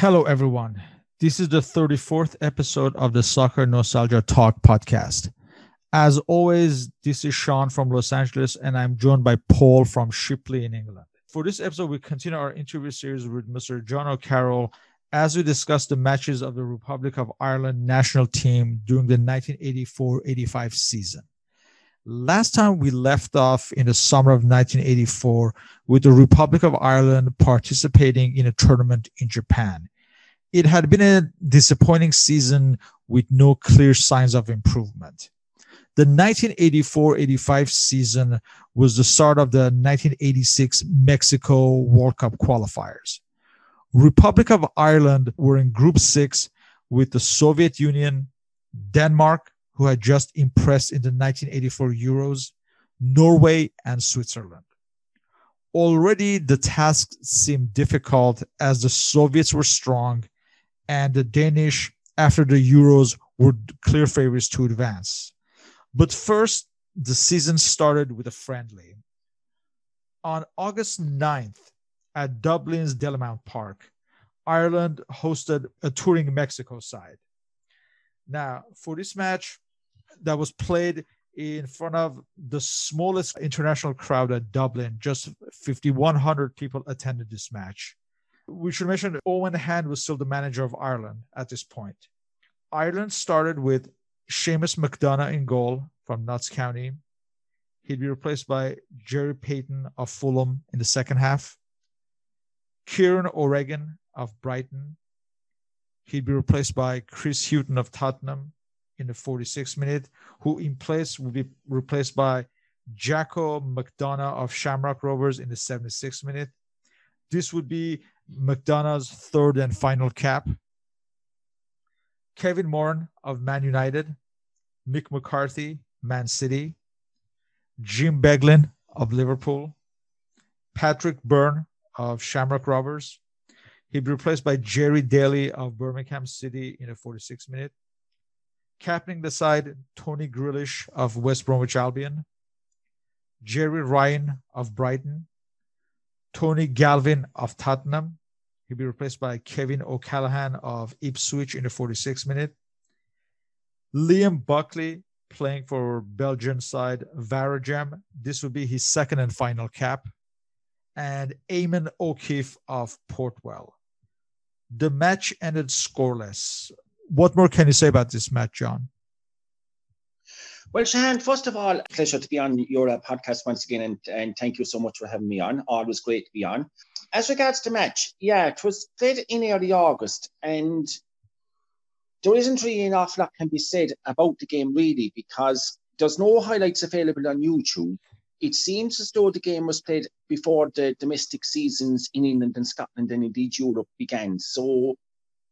Hello, everyone. This is the 34th episode of the Soccer Nostalgia Talk podcast. As always, this is Sean from Los Angeles, and I'm joined by Paul from Shipley in England. For this episode, we continue our interview series with Mr. John O'Carroll as we discuss the matches of the Republic of Ireland national team during the 1984 85 season. Last time we left off in the summer of 1984 with the Republic of Ireland participating in a tournament in Japan. It had been a disappointing season with no clear signs of improvement. The 1984 85 season was the start of the 1986 Mexico World Cup qualifiers. Republic of Ireland were in Group Six with the Soviet Union, Denmark, who had just impressed in the 1984 Euros, Norway, and Switzerland. Already the task seemed difficult as the Soviets were strong and the Danish, after the Euros, were clear favorites to advance. But first, the season started with a friendly. On August 9th, at Dublin's Dalymount Park, Ireland hosted a touring Mexico side. Now, for this match, that was played in front of the smallest international crowd at Dublin. Just 5,100 people attended this match. We should mention that Eoin Hand was still the manager of Ireland at this point. Ireland started with Seamus McDonagh in goal from Notts County. He'd be replaced by Gerry Peyton of Fulham in the second half. Kieran O'Regan of Brighton. He'd be replaced by Chris Hughton of Tottenham in the 46th minute, who in place will be replaced by Jacko McDonagh of Shamrock Rovers in the 76th minute. This would be McDonagh's third and final cap. Kevin Moran of Man United, Mick McCarthy, Man City, Jim Beglin of Liverpool, Patrick Byrne of Shamrock Rovers. He'd be replaced by Gerry Daly of Birmingham City in the 46th minute. Captaining the side, Tony Grealish of West Bromwich Albion, Gerry Ryan of Brighton, Tony Galvin of Tottenham. He'll be replaced by Kevin O'Callaghan of Ipswich in the 46th minute. Liam Buckley playing for Belgian side Waregem. This will be his second and final cap. And Eamon O'Keefe of Port Vale. The match ended scoreless what more can you say about this match, John? Well, Shahan, first of all, pleasure to be on your uh, podcast once again, and, and thank you so much for having me on. Always great to be on. As regards to match, yeah, it was played in early August, and there isn't really an awful lot can be said about the game, really, because there's no highlights available on YouTube. It seems as though the game was played before the domestic seasons in England and Scotland and indeed Europe began. So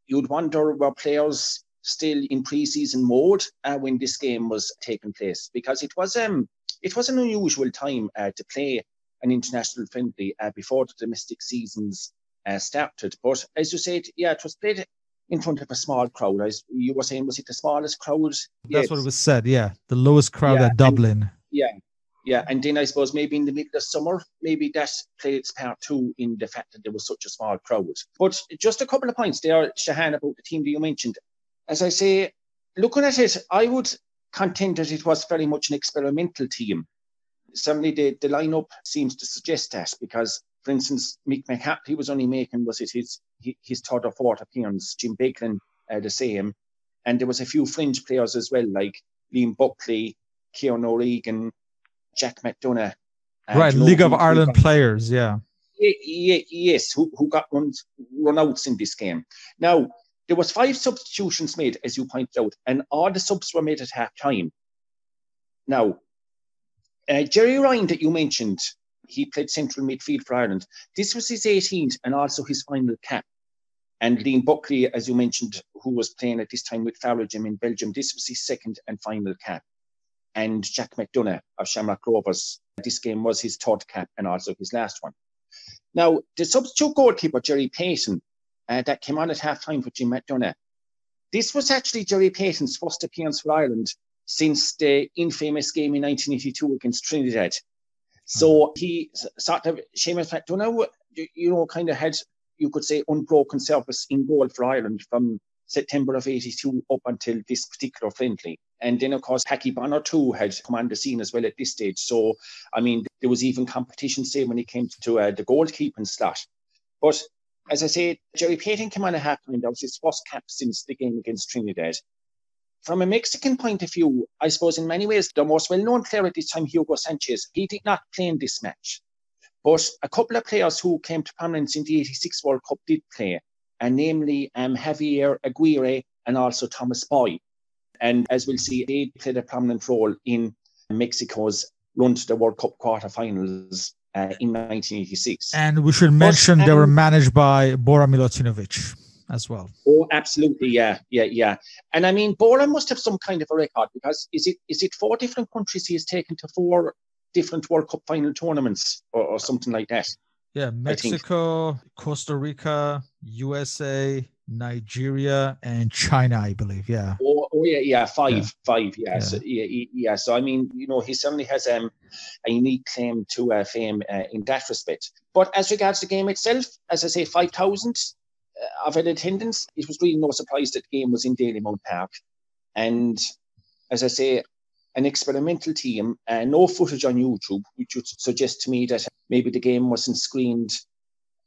you'd wonder were players still in pre-season mode uh, when this game was taking place because it was um it was an unusual time uh, to play an international friendly uh, before the domestic seasons uh, started. But as you said, yeah, it was played in front of a small crowd. As you were saying, was it the smallest crowd? That's what it was said. Yeah, the lowest crowd yeah, at Dublin. And, yeah, yeah, and then I suppose maybe in the middle of summer, maybe that played its part too in the fact that there was such a small crowd. But just a couple of points there, Shahan, about the team that you mentioned. As I say, looking at it, I would contend that it was very much an experimental team. Certainly, the, the lineup seems to suggest that because, for instance, Mick McCarthy was only making was it his his third or fourth appearance. Jim Beglin uh, the same, and there was a few fringe players as well, like Liam Buckley, Kieran O'Regan, Jack McDonagh. right, League of Ireland got, players, yeah. yeah. Yes, who, who got run, run outs in this game. Now, there was five substitutions made, as you pointed out, and all the subs were made at half time. Now, uh, Gerry Ryan that you mentioned, he played central midfield for Ireland. This was his 18th and also his final cap. And Liam Buckley, as you mentioned, who was playing at this time with Waregem in Belgium, this was his second and final cap and Jack McDonagh of Shamrock Rovers. This game was his third cap and also his last one. Now, the substitute goalkeeper, Jerry Peyton, uh, that came on at half time for Jim McDonagh, this was actually Jerry Peyton's first appearance for Ireland since the infamous game in 1982 against Trinidad. So he sort of, Seamus McDonagh, you know, kind of had you could say, unbroken service in goal for Ireland from September of 82 up until this particular friendly. And then, of course, Packy Bonner too had come on the scene as well at this stage. So, I mean, there was even competition, say, when it came to uh, the goalkeeping slot. But as I say, Gerry Peyton came on a half and that was his first cap since the game against Trinidad. From a Mexican point of view, I suppose in many ways, the most well known player at this time, Hugo Sanchez, he did not play in this match. But a couple of players who came to prominence in the 86 World Cup did play, and namely um, Javier Aguirre and also Tomás Boy. And as we'll see, they played a prominent role in Mexico's run to the World Cup quarterfinals uh, in 1986. And we should mention but, um, they were managed by Bora Milutinovic as well. Oh, absolutely, yeah, yeah, yeah. And I mean, Bora must have some kind of a record because is it is it four different countries he has taken to four different World Cup final tournaments or, or something like that? Yeah, Mexico, Costa Rica, USA, Nigeria, and China, I believe. Yeah. Oh, oh yeah, yeah, five, yeah. five. Yeah. yeah. So yeah, yeah. So I mean, you know, he certainly has um, a unique claim to uh, fame uh, in that respect. But as regards the game itself, as I say, five thousand uh, of an attendance, it was really no surprise that the game was in Dalymount Park. And as I say, an experimental team, uh, no footage on YouTube, which would suggest to me that maybe the game wasn't screened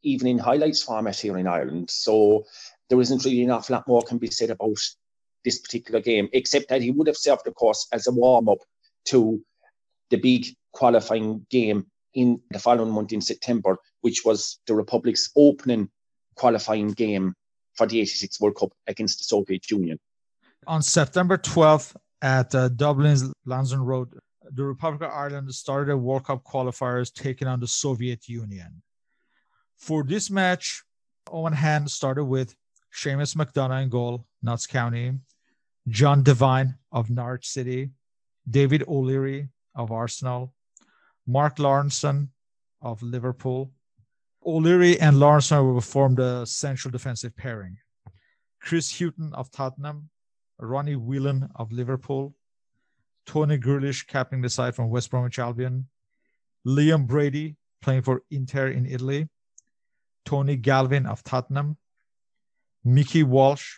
even in highlights format here in Ireland. So there isn't really an awful lot more can be said about this particular game, except that he would have served, of course, as a warm up to the big qualifying game in the following month in September, which was the Republic's opening qualifying game for the 86 World Cup against the Soviet Union. On September 12th at uh, Dublin's Lansdowne Road, the Republic of Ireland started World Cup qualifiers taking on the Soviet Union. For this match, Eoin Hand started with Seamus McDonagh in goal, Notts County, John Devine of Norwich City, David O'Leary of Arsenal, Mark Lawrenson of Liverpool, O'Leary and Lawrenson will form the central defensive pairing. Chris Hughton of Tottenham, Ronnie Whelan of Liverpool, Tony Grealish captaining the side from West Bromwich Albion, Liam Brady playing for Inter in Italy, Tony Galvin of Tottenham, Mickey Walsh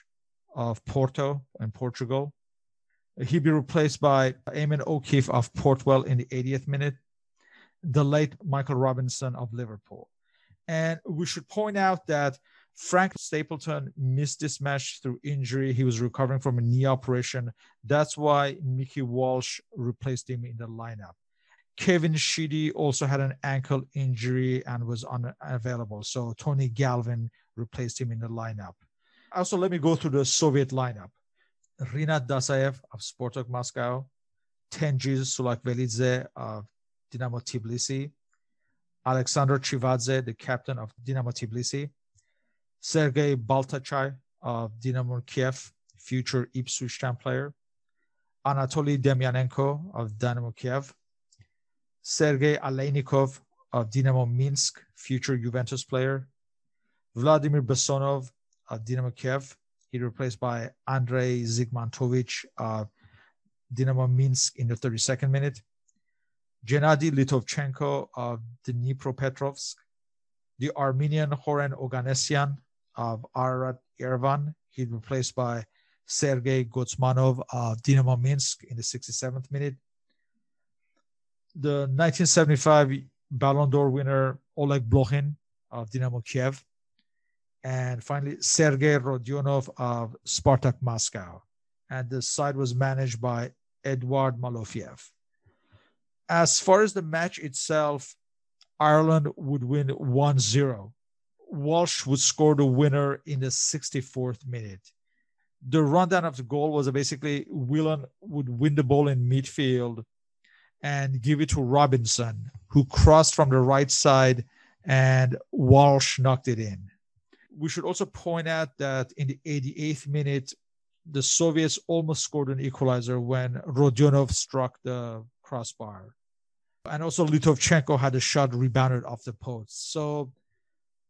of Porto in Portugal. He'd be replaced by Eamon O'Keefe of Port Vale in the 80th minute, the late Michael Robinson of Liverpool. And we should point out that Frank Stapleton missed this match through injury. He was recovering from a knee operation. That's why Mickey Walsh replaced him in the lineup. Kevin Sheedy also had an ankle injury and was unavailable. So Tony Galvin replaced him in the lineup. Also, let me go through the Soviet lineup. Rinat Dasaev of Spartak Moscow, Tengiz Sulakvelidze of Dynamo Tbilisi, Alexander Chivadze, the captain of Dynamo Tbilisi, Sergei Baltacha of Dynamo Kiev, future Ipswich Town player, Anatoly Demyanenko of Dynamo Kiev, Sergei Aleinikov of Dynamo Minsk, future Juventus player, Vladimir Bessonov of Dynamo Kiev. He replaced by Andrei Zygmantovich of Dynamo Minsk in the 32nd minute. Gennady Litovchenko of Dnipropetrovsk, the Armenian Horen Oganessian of Ararat Yerevan. He's replaced by Sergei Gotsmanov of Dynamo Minsk in the 67th minute. The 1975 Ballon d'Or winner Oleg Blokhin of Dynamo Kiev. And finally, Sergei Rodionov of Spartak Moscow. And the side was managed by Eduard Malofiev as far as the match itself, Ireland would win 1 0. Walsh would score the winner in the 64th minute. The rundown of the goal was basically Whelan would win the ball in midfield and give it to Robinson, who crossed from the right side and Walsh knocked it in. We should also point out that in the 88th minute, the Soviets almost scored an equalizer when Rodionov struck the crossbar and also Litovchenko had a shot rebounded off the post. So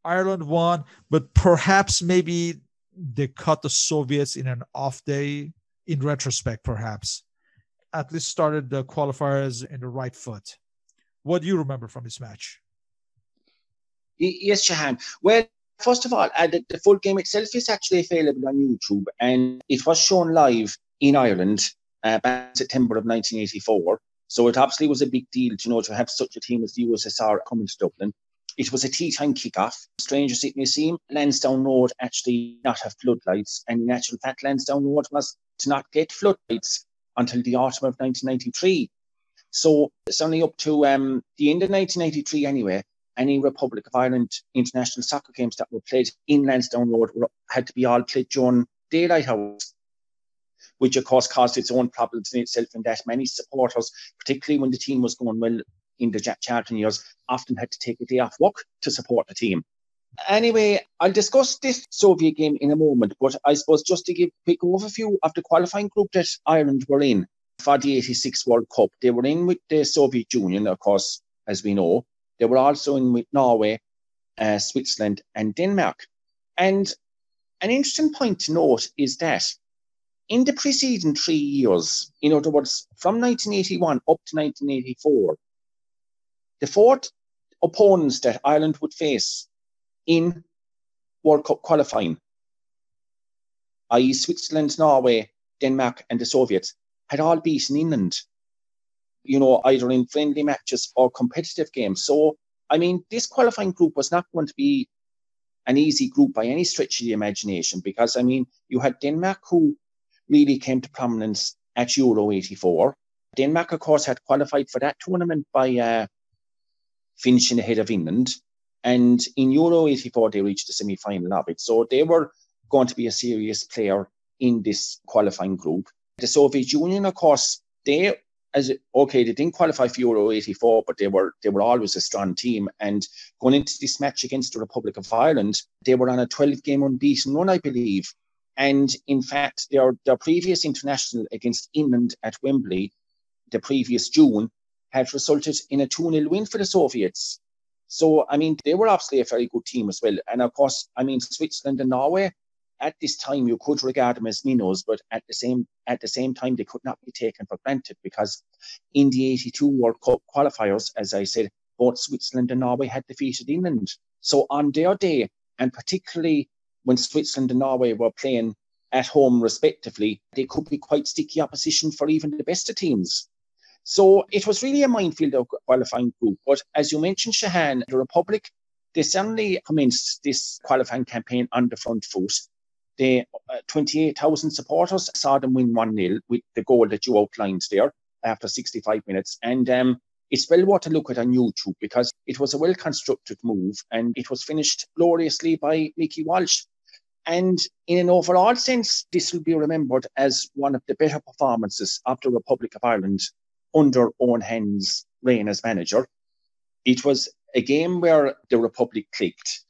Ireland won, but perhaps maybe they caught the Soviets in an off day. In retrospect, perhaps at least started the qualifiers in the right foot. What do you remember from this match? Yes, Shahan. Well, First of all, uh, the, the, full game itself is actually available on YouTube and it was shown live in Ireland uh, back in September of 1984. So it obviously was a big deal, you know, to have such a team as the USSR coming to Dublin. It was a tea time kickoff. Strange as it may seem, Lansdowne Road actually not have floodlights. And in actual fact, Lansdowne Road was to not get floodlights until the autumn of 1993. So it's only up to um, the end of 1983 anyway. Any Republic of Ireland international soccer games that were played in Lansdowne Road were, had to be all played during daylight hours, which of course caused its own problems in itself in that many supporters, particularly when the team was going well in the Charlton years, often had to take a day off work to support the team. Anyway, I'll discuss this Soviet game in a moment, but I suppose just to give a quick overview of the qualifying group that Ireland were in for the 86 World Cup. They were in with the Soviet Union, of course, as we know. They were also in with Norway, uh, Switzerland, and Denmark. And an interesting point to note is that in the preceding three years, in other words, from 1981 up to 1984, the four opponents that Ireland would face in World Cup qualifying, i.e., Switzerland, Norway, Denmark, and the Soviets, had all beaten England, you know, either in friendly matches or competitive games. So, I mean, this qualifying group was not going to be an easy group by any stretch of the imagination because, I mean, you had Denmark who really came to prominence at Euro 84. Denmark, of course, had qualified for that tournament by uh, finishing ahead of England. And in Euro 84, they reached the semi final of it. So they were going to be a serious player in this qualifying group. The Soviet Union, of course, they as okay, they didn't qualify for Euro 84, but they were they were always a strong team. And going into this match against the Republic of Ireland, they were on a 12 game unbeaten run, I believe. And in fact, their their previous international against England at Wembley, the previous June, had resulted in a 2 0 win for the Soviets. So, I mean, they were obviously a very good team as well. And of course, I mean, Switzerland and Norway, at this time, you could regard them as minnows, but at the same at the same time, they could not be taken for granted because in the 82 World Cup qualifiers, as I said, both Switzerland and Norway had defeated England. So on their day, and particularly when Switzerland and Norway were playing at home respectively, they could be quite sticky opposition for even the best of teams. So it was really a minefield of qualifying group. But as you mentioned, Shahan, the Republic, they certainly commenced this qualifying campaign on the front foot. The uh, 28,000 supporters saw them win 1 0 with the goal that you outlined there after 65 minutes. And um, it's well worth a look at on YouTube because it was a well constructed move and it was finished gloriously by Mickey Walsh. And in an overall sense, this will be remembered as one of the better performances of the Republic of Ireland under Eoin Hand's reign as manager. It was a game where the Republic clicked.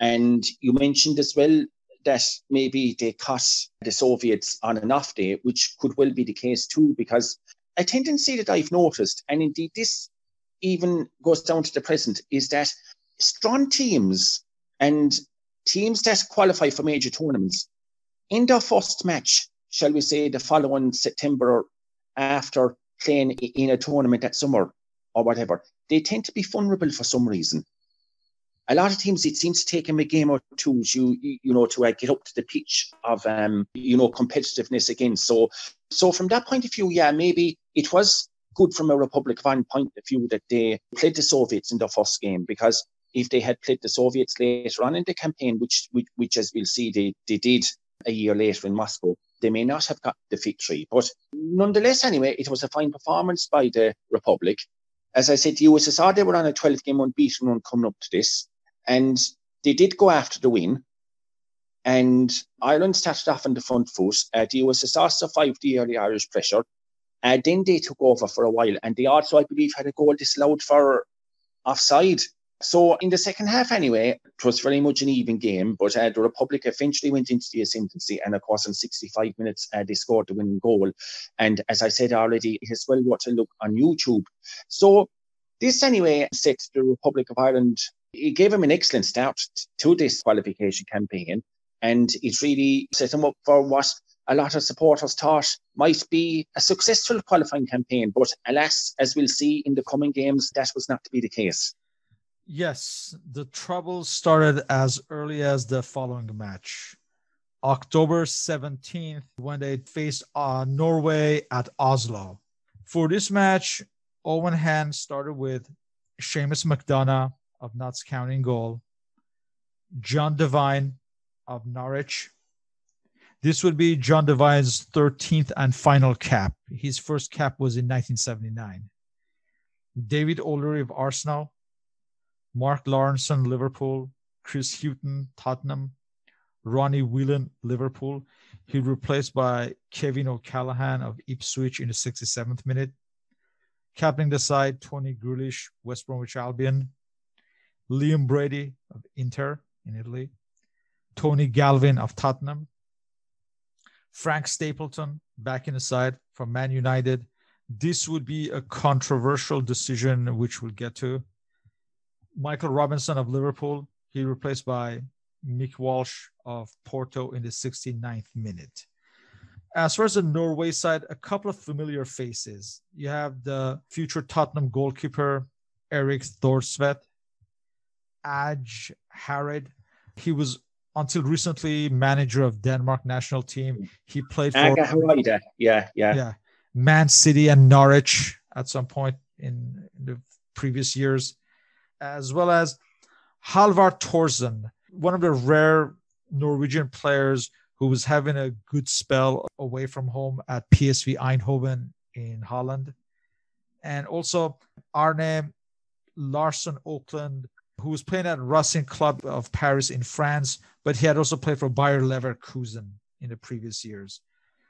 And you mentioned as well that maybe they caught the Soviets on an off day, which could well be the case too, because a tendency that I've noticed, and indeed this even goes down to the present, is that strong teams and teams that qualify for major tournaments in their first match, shall we say, the following September after playing in a tournament that summer or whatever, they tend to be vulnerable for some reason. A lot of teams, it seems to take them a game or two, to, you know, to uh, get up to the pitch of, um, you know, competitiveness again. So, so from that point of view, yeah, maybe it was good from a Republic of Ireland point of view that they played the Soviets in the first game because if they had played the Soviets later on in the campaign, which, which, which as we'll see, they, they did a year later in Moscow, they may not have got the victory. But nonetheless, anyway, it was a fine performance by the Republic. As I said, the USSR, they were on a 12 game unbeaten run coming up to this. And they did go after the win. And Ireland started off on the front foot. Uh, the USSR survived the early Irish pressure. Uh, then they took over for a while. And they also, I believe, had a goal disallowed for offside. So in the second half, anyway, it was very much an even game. But uh, the Republic eventually went into the ascendancy, and of course, in 65 minutes, uh, they scored the winning goal. And as I said already, it is well worth a look on YouTube. So this, anyway, set the Republic of Ireland. It gave them an excellent start to this qualification campaign, and it really set them up for what a lot of supporters thought might be a successful qualifying campaign. But alas, as we'll see in the coming games, that was not to be the case. Yes, the trouble started as early as the following match. October 17th, when they faced uh, Norway at Oslo. For this match, Eoin Hand started with Seamus McDonagh of Notts County goal, John Devine of Norwich. This would be John Devine's 13th and final cap. His first cap was in 1979. David O'Leary of Arsenal, Mark Lawrenson, Liverpool, Chris Hughton, Tottenham, Ronnie Whelan, Liverpool. He replaced by Kevin O'Callaghan of Ipswich in the 67th minute. Captaining the side, Tony Grealish, West Bromwich Albion. Liam Brady of Inter in Italy. Tony Galvin of Tottenham. Frank Stapleton back in the side from Man United. This would be a controversial decision, which we'll get to. Michael Robinson of Liverpool, he replaced by Mick Walsh of Porto in the 69th minute. As far as the Norway side, a couple of familiar faces. You have the future Tottenham goalkeeper, Erik Thorstvedt, Åge Hareide. He was until recently manager of Denmark national team. He played for yeah, yeah, yeah, Man City and Norwich at some point in, in the previous years, as well as Hallvar Thoresen, one of the rare Norwegian players who was having a good spell away from home at PSV Eindhoven in Holland. And also Arne Larsen Økland, who was playing at Racing Club of Paris in France, but he had also played for Bayer Leverkusen in the previous years.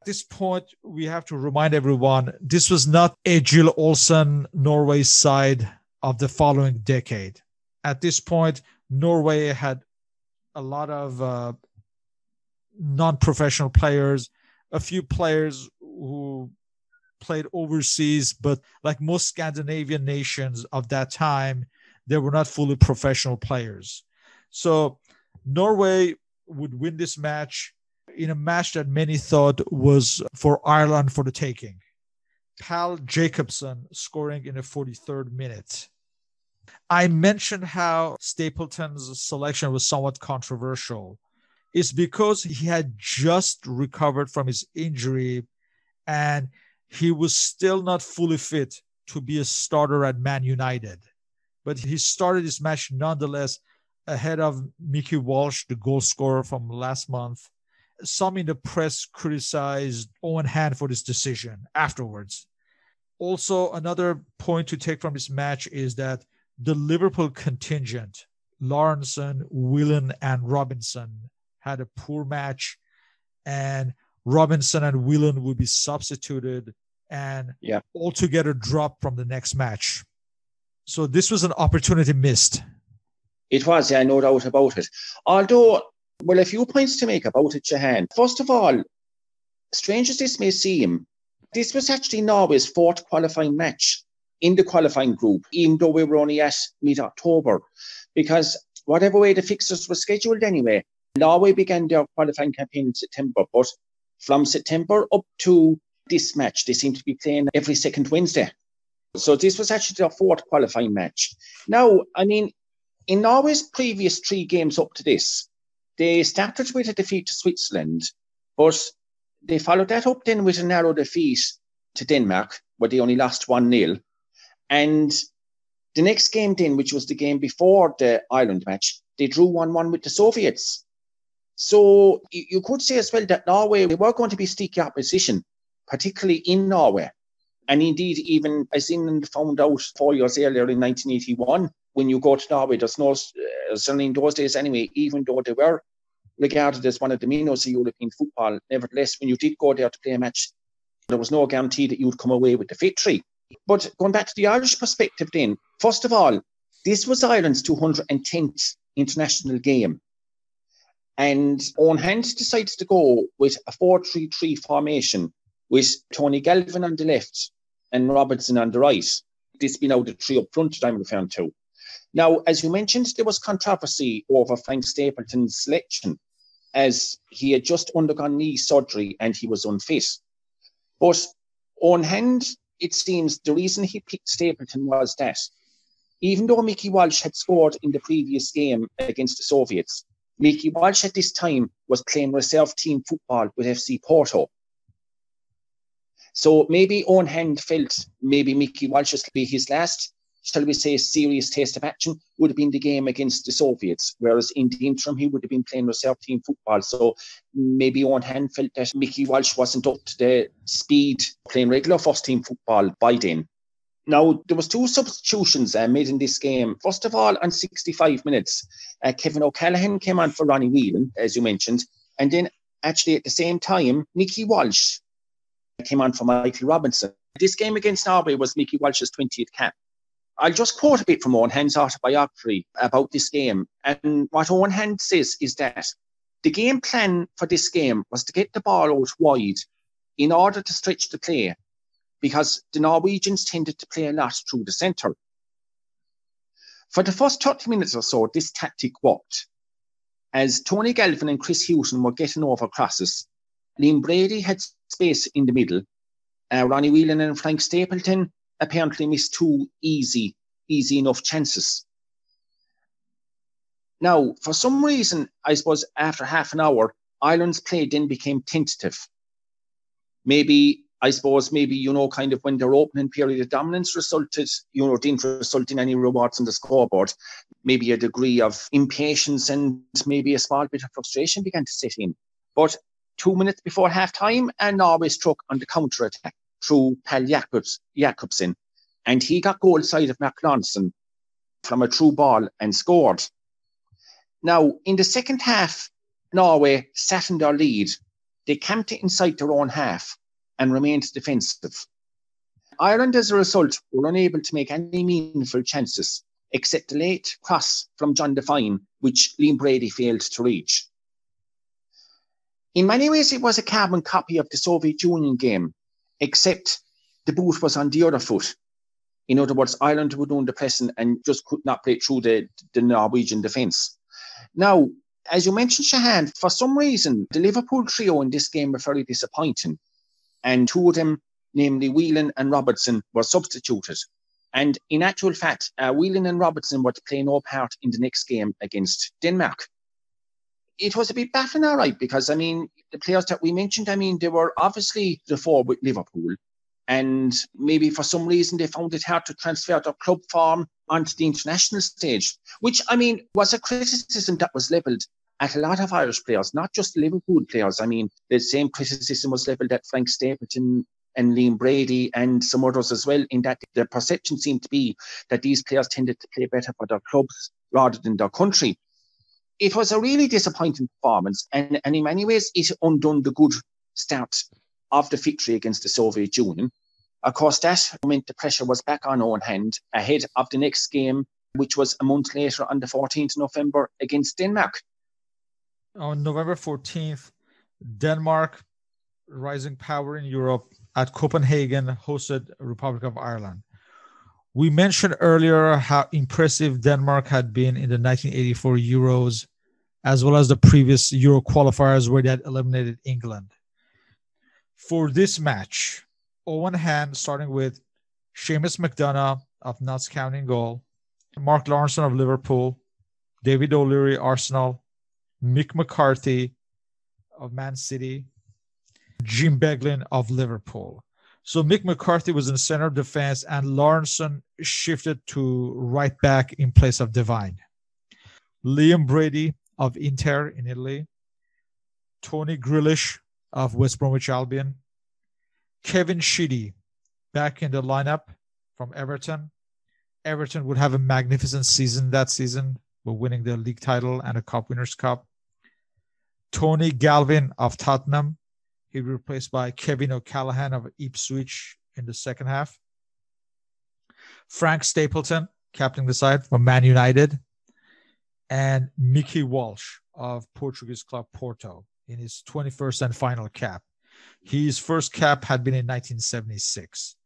At this point, we have to remind everyone this was not Egil Olsen, Norway's side of the following decade. At this point, Norway had a lot of uh, non-professional players, a few players who played overseas, but like most Scandinavian nations of that time, they were not fully professional players. So Norway would win this match in a match that many thought was for Ireland for the taking. Pål Jacobsen scoring in the 43rd minute. I mentioned how Stapleton's selection was somewhat controversial. It's because he had just recovered from his injury and he was still not fully fit to be a starter at Man United. But he started this match nonetheless ahead of Mickey Walsh, the goal scorer from last month. Some in the press criticized Eoin Hand for this decision afterwards. Also, another point to take from this match is that the Liverpool contingent, Lawrenson, Whelan, and Robinson, had a poor match, and Robinson and Whelan would be substituted and yeah. altogether dropped from the next match. So this was an opportunity missed. It was, yeah, no doubt about it. Although, well, a few points to make about it, Jahan. First of all, strange as this may seem, this was actually Norway's fourth qualifying match in the qualifying group, even though we were only at mid October, because whatever way the fixtures were scheduled anyway, Norway began their qualifying campaign in September, but from September up to this match, they seem to be playing every second Wednesday. So this was actually their fourth qualifying match. Now, I mean, in Norway's previous three games up to this, they started with a defeat to Switzerland, but they followed that up then with a narrow defeat to Denmark, where they only lost 1 0. And the next game, then, which was the game before the Ireland match, they drew 1 1 with the Soviets. So you could say as well that Norway they were going to be sticky opposition, particularly in Norway. And indeed, even as England found out four years earlier in 1981, when you go to Norway, there's no, uh, certainly in those days anyway, even though they were regarded as one of the minnows of European football, nevertheless, when you did go there to play a match, there was no guarantee that you'd come away with the victory. But going back to the Irish perspective, then, first of all, this was Ireland's 210th international game. And Eoin Hand decides to go with a 4 3 3 formation with Tony Galvin on the left and Robertson on the right. This being now the three up front that I'm referring to. Now, as you mentioned, there was controversy over Frank Stapleton's selection as he had just undergone knee surgery and he was unfit. But on hand, it seems the reason he picked Stapleton was that even though Mickey Walsh had scored in the previous game against the Soviets, Mickey Walsh at this time was playing reserve team football with FC Porto. So maybe Eoin Hand felt maybe Mickey Walsh's be his last, shall we say, serious taste of action would have been the game against the Soviets, whereas in the interim he would have been playing reserve team football. So maybe Eoin Hand felt that Mickey Walsh wasn't up to the speed playing regular first team football by then. Now, there was two substitutions uh, made in this game. First of all, on 65 minutes, uh, Kevin O'Callaghan came on for Ronnie Whelan, as you mentioned. And then, actually, at the same time, Mickey Walsh came on for Michael Robinson. This game against Norway was Mickey Walsh's 20th cap. I'll just quote a bit from Eoin Hand's autobiography about this game. And what Eoin Hand says is that the game plan for this game was to get the ball out wide in order to stretch the play because the Norwegians tended to play a lot through the centre. For the first 30 minutes or so, this tactic worked. As Tony Galvin and Chris Hughton were getting over crosses, Liam Brady had space in the middle. Uh, Ronnie Whelan and Frank Stapleton apparently missed two easy, easy enough chances. Now, for some reason, I suppose after half an hour, Ireland's play then became tentative. Maybe I suppose maybe, you know, kind of when their opening period of dominance resulted, you know, didn't result in any rewards on the scoreboard, maybe a degree of impatience and maybe a small bit of frustration began to set in. But two minutes before half time, and Norway struck on the counter attack through Pal Jacobs, Jakobsen, and he got goal side of Mark from a true ball and scored. Now, in the second half, Norway sat in their lead. They camped inside their own half and remained defensive. Ireland, as a result, were unable to make any meaningful chances, except a late cross from John Devine, which Liam Brady failed to reach. In many ways, it was a carbon copy of the Soviet Union game, except the boot was on the other foot. In other words, Ireland were doing the pressing and just could not play through the, the Norwegian defence. Now, as you mentioned, Shahan, for some reason, the Liverpool trio in this game were very disappointing and two of them, namely Whelan and Robertson, were substituted. And in actual fact, uh, Whelan and Robertson were to play no part in the next game against Denmark. It was a bit baffling, all right, because I mean, the players that we mentioned, I mean, they were obviously the four with Liverpool. And maybe for some reason they found it hard to transfer their club form onto the international stage, which I mean was a criticism that was levelled at a lot of Irish players, not just Liverpool players. I mean, the same criticism was levelled at Frank Stapleton and Liam Brady and some others as well, in that the perception seemed to be that these players tended to play better for their clubs rather than their country. It was a really disappointing performance, and, and in many ways, it undone the good start of the victory against the Soviet Union. Of course, that meant the pressure was back on Eoin Hand ahead of the next game, which was a month later on the 14th November against Denmark on November 14th, Denmark, rising power in Europe, at Copenhagen hosted Republic of Ireland. We mentioned earlier how impressive Denmark had been in the 1984 Euros, as well as the previous Euro qualifiers where they had eliminated England. For this match, Eoin Hand starting with Seamus McDonagh of Notts County goal, Mark Lawrenson of Liverpool, David O'Leary, Arsenal, Mick McCarthy of Man City, Jim Beglin of Liverpool. So Mick McCarthy was in center of defense, and Lawrenson shifted to right back in place of Devine. Liam Brady of Inter in Italy, Tony Grealish of West Bromwich Albion, Kevin Sheedy back in the lineup from Everton. Everton would have a magnificent season that season were winning the league title and a Cup Winners' Cup. Tony Galvin of Tottenham. He replaced by Kevin O'Callaghan of Ipswich in the second half. Frank Stapleton, captaining the side from Man United. And Mickey Walsh of Portuguese club Porto in his 21st and final cap. His first cap had been in 1976.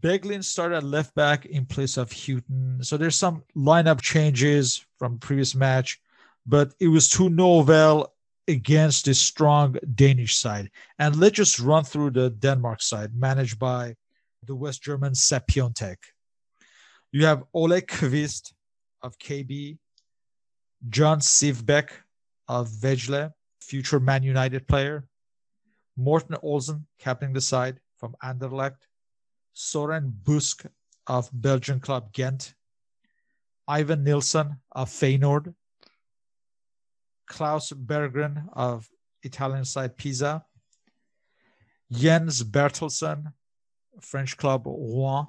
Beglin started at left back in place of Hughton. So there's some lineup changes from previous match, but it was too novel against this strong Danish side. And let's just run through the Denmark side, managed by the West German Sepp Piontek. You have Ole Kvist of KB, John Sivebæk of Vejle, future Man United player, Morten Olsen captaining the side from Anderlecht, Soren Busk of Belgian club Ghent, Ivan Nielsen of Feyenoord, Klaus Berggreen of Italian side Pisa, Jens Bertelsen, French club Rouen.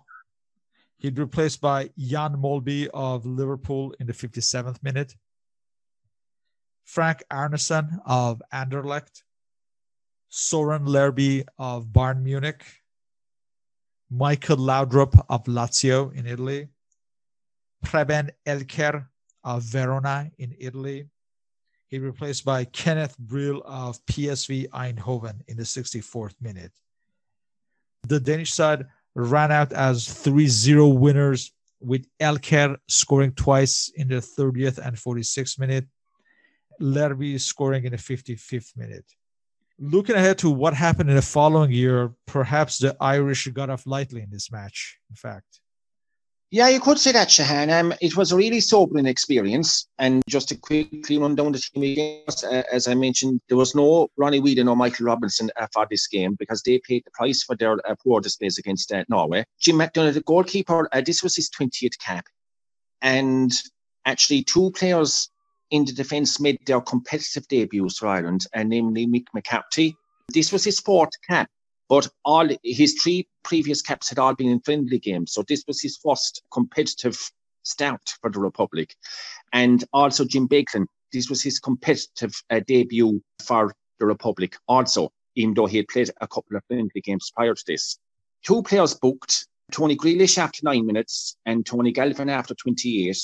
He'd replaced by Jan Molby of Liverpool in the 57th minute. Frank Arnesen of Anderlecht, Soren Lerby of Bayern Munich, Michael Laudrup of Lazio in Italy, Preben Elkjær of Verona in Italy. He replaced by Kenneth Brylle of PSV Eindhoven in the 64th minute. The Danish side ran out as 3-0 winners with Elkjær scoring twice in the 30th and 46th minute, Lerby scoring in the 55th minute looking ahead to what happened in the following year, perhaps the Irish got off lightly in this match, in fact. Yeah, you could say that, Shahan. Um, it was a really sobering experience. And just to quickly run down the team again, uh, as I mentioned, there was no Ronnie Whelan or Michael Robinson uh, for this game because they paid the price for their uh, poor displays against uh, Norway. Jim McDonagh, the goalkeeper, uh, this was his 20th cap. And actually, two players in the defence made their competitive debuts for Ireland, and namely Mick McCarthy. This was his fourth cap, but all his three previous caps had all been in friendly games. So this was his first competitive start for the Republic. And also Jim Beglin, this was his competitive uh, debut for the Republic also, even though he had played a couple of friendly games prior to this. Two players booked, Tony Grealish after nine minutes and Tony Galvin after 28.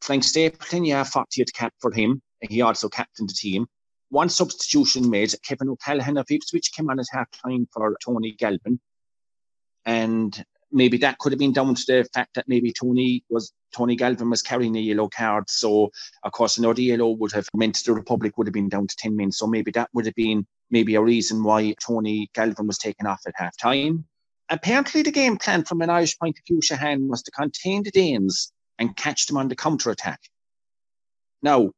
Frank Stapleton, yeah, 40th cap for him. And he also captained the team. One substitution made. Kevin O'Callaghan of Ipswich came on at half time for Tony Galvin. And maybe that could have been down to the fact that maybe Tony was Tony Galvin was carrying a yellow card. So of course another yellow would have meant the Republic would have been down to 10 men. So maybe that would have been maybe a reason why Tony Galvin was taken off at half time. Apparently the game plan from an Irish point of view, Shahan, was to contain the Danes and catch them on the counter attack. Now,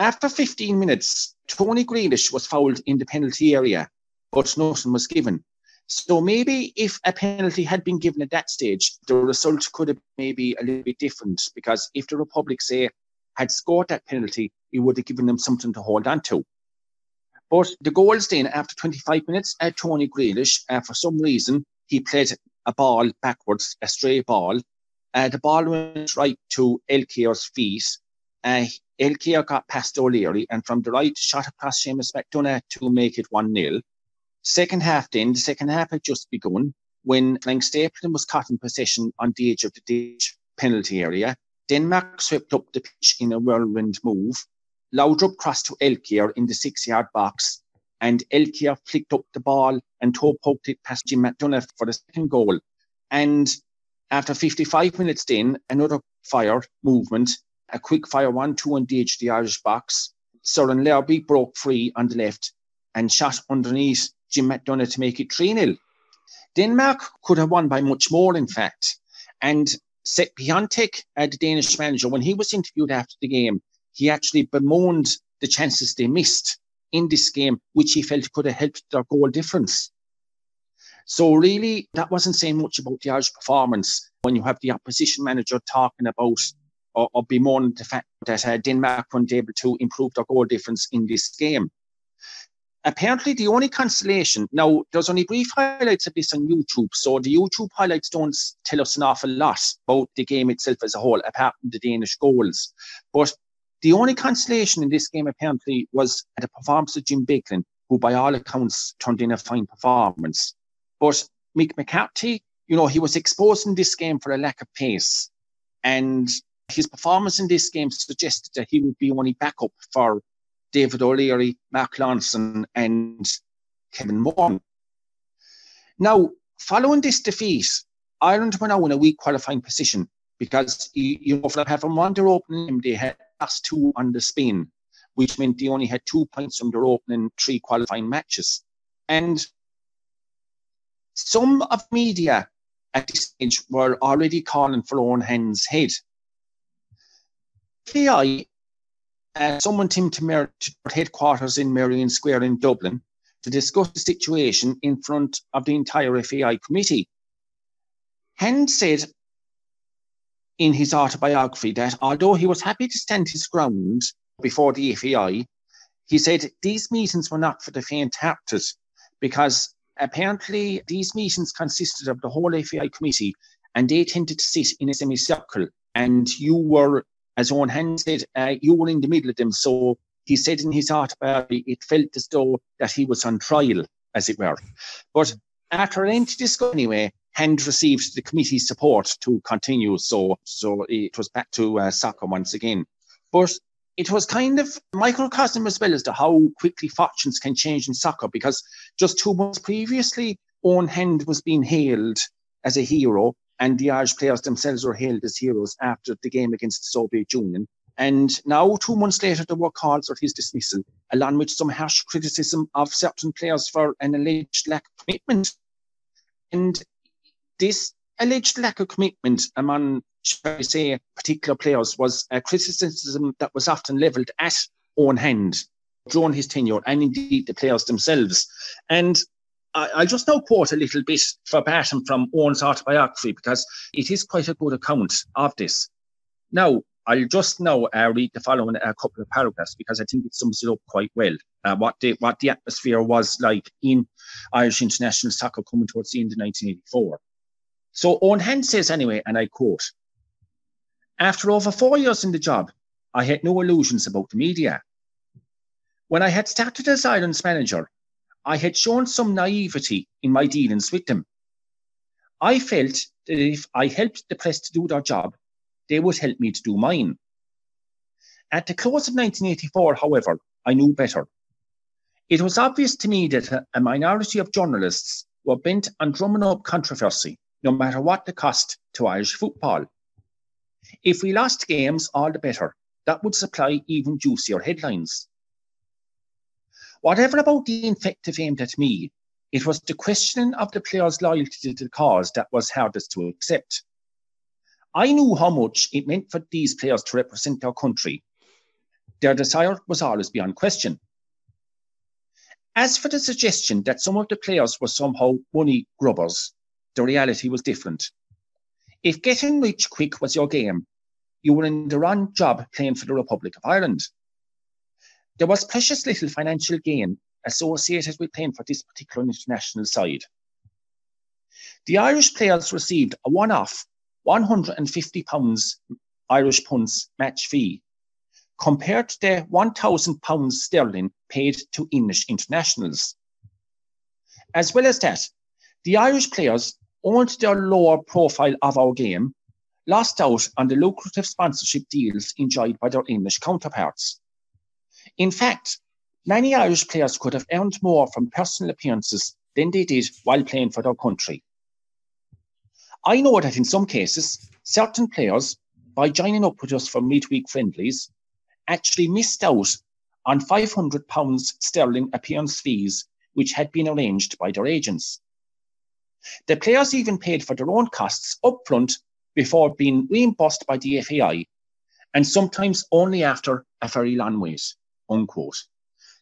after 15 minutes, Tony Grealish was fouled in the penalty area, but nothing was given. So maybe if a penalty had been given at that stage, the result could have maybe a little bit different because if the Republic, say, had scored that penalty, it would have given them something to hold on to. But the goals then, after 25 minutes, at Tony Grealish, uh, for some reason, he played a ball backwards, a stray ball, uh, the ball went right to Elkjær's feet. Uh, Elkjær got past O'Leary and from the right shot across Seamus McDonagh to make it 1 0. Second half then, the second half had just begun when Frank Stapleton was caught in possession on the edge of the ditch penalty area. Denmark swept up the pitch in a whirlwind move. Laudrup crossed to Elkjær in the six yard box, and Elkjær flicked up the ball and toe poked it past Jim McDonagh for the second goal. And after 55 minutes in, another fire movement, a quick fire 1 2 on the edge of the Irish box. Soren Lerby broke free on the left and shot underneath Jim McDonagh to make it 3 0. Denmark could have won by much more, in fact. And Sepp Piontek, uh, the Danish manager, when he was interviewed after the game, he actually bemoaned the chances they missed in this game, which he felt could have helped their goal difference. So really, that wasn't saying much about the Irish performance when you have the opposition manager talking about or, or bemoaning the fact that uh, Denmark weren't able to improve their goal difference in this game. Apparently, the only consolation now there's only brief highlights of this on YouTube, so the YouTube highlights don't tell us an awful lot about the game itself as a whole, apart from the Danish goals. But the only consolation in this game apparently was the performance of Jim Beglin, who by all accounts turned in a fine performance. But Mick McCarthy, you know, he was exposed in this game for a lack of pace. And his performance in this game suggested that he would be only backup for David O'Leary, Mark Lawrenson, and Kevin Moran. Now, following this defeat, Ireland were now in a weak qualifying position because, you know, for having won their opening, they had last two on the spin, which meant they only had two points from their opening three qualifying matches. And some of media at this stage were already calling for Eoin Hand's head. FAI uh, summoned him to, Mer- to headquarters in Merrion Square in Dublin to discuss the situation in front of the entire FAI committee. Hand said in his autobiography that although he was happy to stand his ground before the FAI, he said these meetings were not for the faint-hearted because apparently these meetings consisted of the whole FAI committee and they tended to sit in a semicircle and you were, as Eoin Hand said, uh, you were in the middle of them. So he said in his autobiography, it felt as though that he was on trial, as it were. But after an lengthy anyway, Hand received the committee's support to continue. So, so it was back to uh, soccer once again. But it was kind of microcosm as well as to how quickly fortunes can change in soccer because just two months previously, Eoin Hand was being hailed as a hero and the Irish players themselves were hailed as heroes after the game against the Soviet Union. And now, two months later, there were calls for his dismissal, along with some harsh criticism of certain players for an alleged lack of commitment. And this alleged lack of commitment among, shall I say, particular players was a criticism that was often levelled at Eoin Hand during his tenure, and indeed the players themselves. And I, will just now quote a little bit verbatim from Eoin's autobiography because it is quite a good account of this. Now, I'll just now uh, read the following uh, couple of paragraphs because I think it sums it up quite well. Uh, what the what the atmosphere was like in Irish international soccer coming towards the end of 1984. So Eoin Hand says anyway, and I quote: "After over four years in the job, I had no illusions about the media. When I had started as Ireland's manager, I had shown some naivety in my dealings with them. I felt that if I helped the press to do their job, they would help me to do mine. At the close of 1984, however, I knew better. It was obvious to me that a minority of journalists were bent on drumming up controversy, no matter what the cost to Irish football. If we lost games, all the better. That would supply even juicier headlines. Whatever about the invective aimed at me, it was the questioning of the players' loyalty to the cause that was hardest to accept. I knew how much it meant for these players to represent their country. Their desire was always beyond question. As for the suggestion that some of the players were somehow money grubbers, the reality was different. If getting rich quick was your game, you were in the wrong job playing for the Republic of Ireland. There was precious little financial gain associated with playing for this particular international side. The Irish players received a one off £150 Irish punts match fee compared to the £1,000 sterling paid to English internationals. As well as that, the Irish players owned their lower profile of our game, lost out on the lucrative sponsorship deals enjoyed by their English counterparts. In fact, many Irish players could have earned more from personal appearances than they did while playing for their country. I know that in some cases, certain players, by joining up with us for midweek friendlies, actually missed out on £500 sterling appearance fees which had been arranged by their agents. The players even paid for their own costs upfront before being reimbursed by the FAI, and sometimes only after a very long wait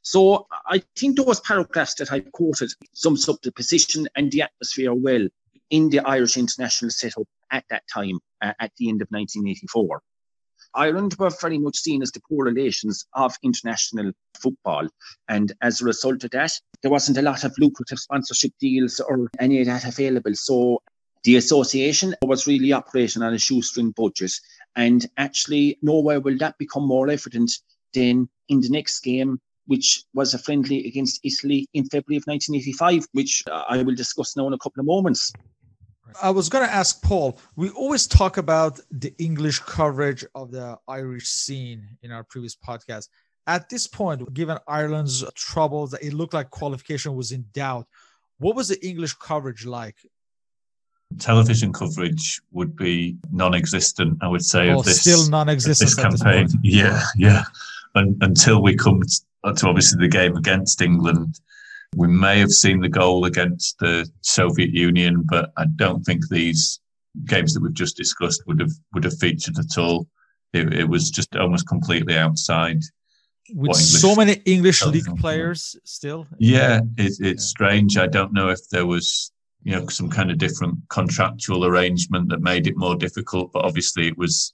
So I think those paragraphs that I quoted sums up the position and the atmosphere well in the Irish international setup at that time, uh, at the end of 1984. Ireland were very much seen as the poor relations of international football. And as a result of that, there wasn't a lot of lucrative sponsorship deals or any of that available. So the association was really operating on a shoestring budget. And actually, nowhere will that become more evident than in the next game, which was a friendly against Italy in February of 1985, which uh, I will discuss now in a couple of moments. I was going to ask Paul. We always talk about the English coverage of the Irish scene in our previous podcast. At this point, given Ireland's troubles, it looked like qualification was in doubt. What was the English coverage like? Television coverage would be non-existent. I would say oh, of this still non-existent this campaign. This yeah, yeah until we come to obviously the game against England We may have seen the goal against the Soviet Union, but I don't think these games that we've just discussed would have would have featured at all. It, it was just almost completely outside. With so many English league players still. Yeah, it, it's yeah. strange. I don't know if there was you know some kind of different contractual arrangement that made it more difficult, but obviously it was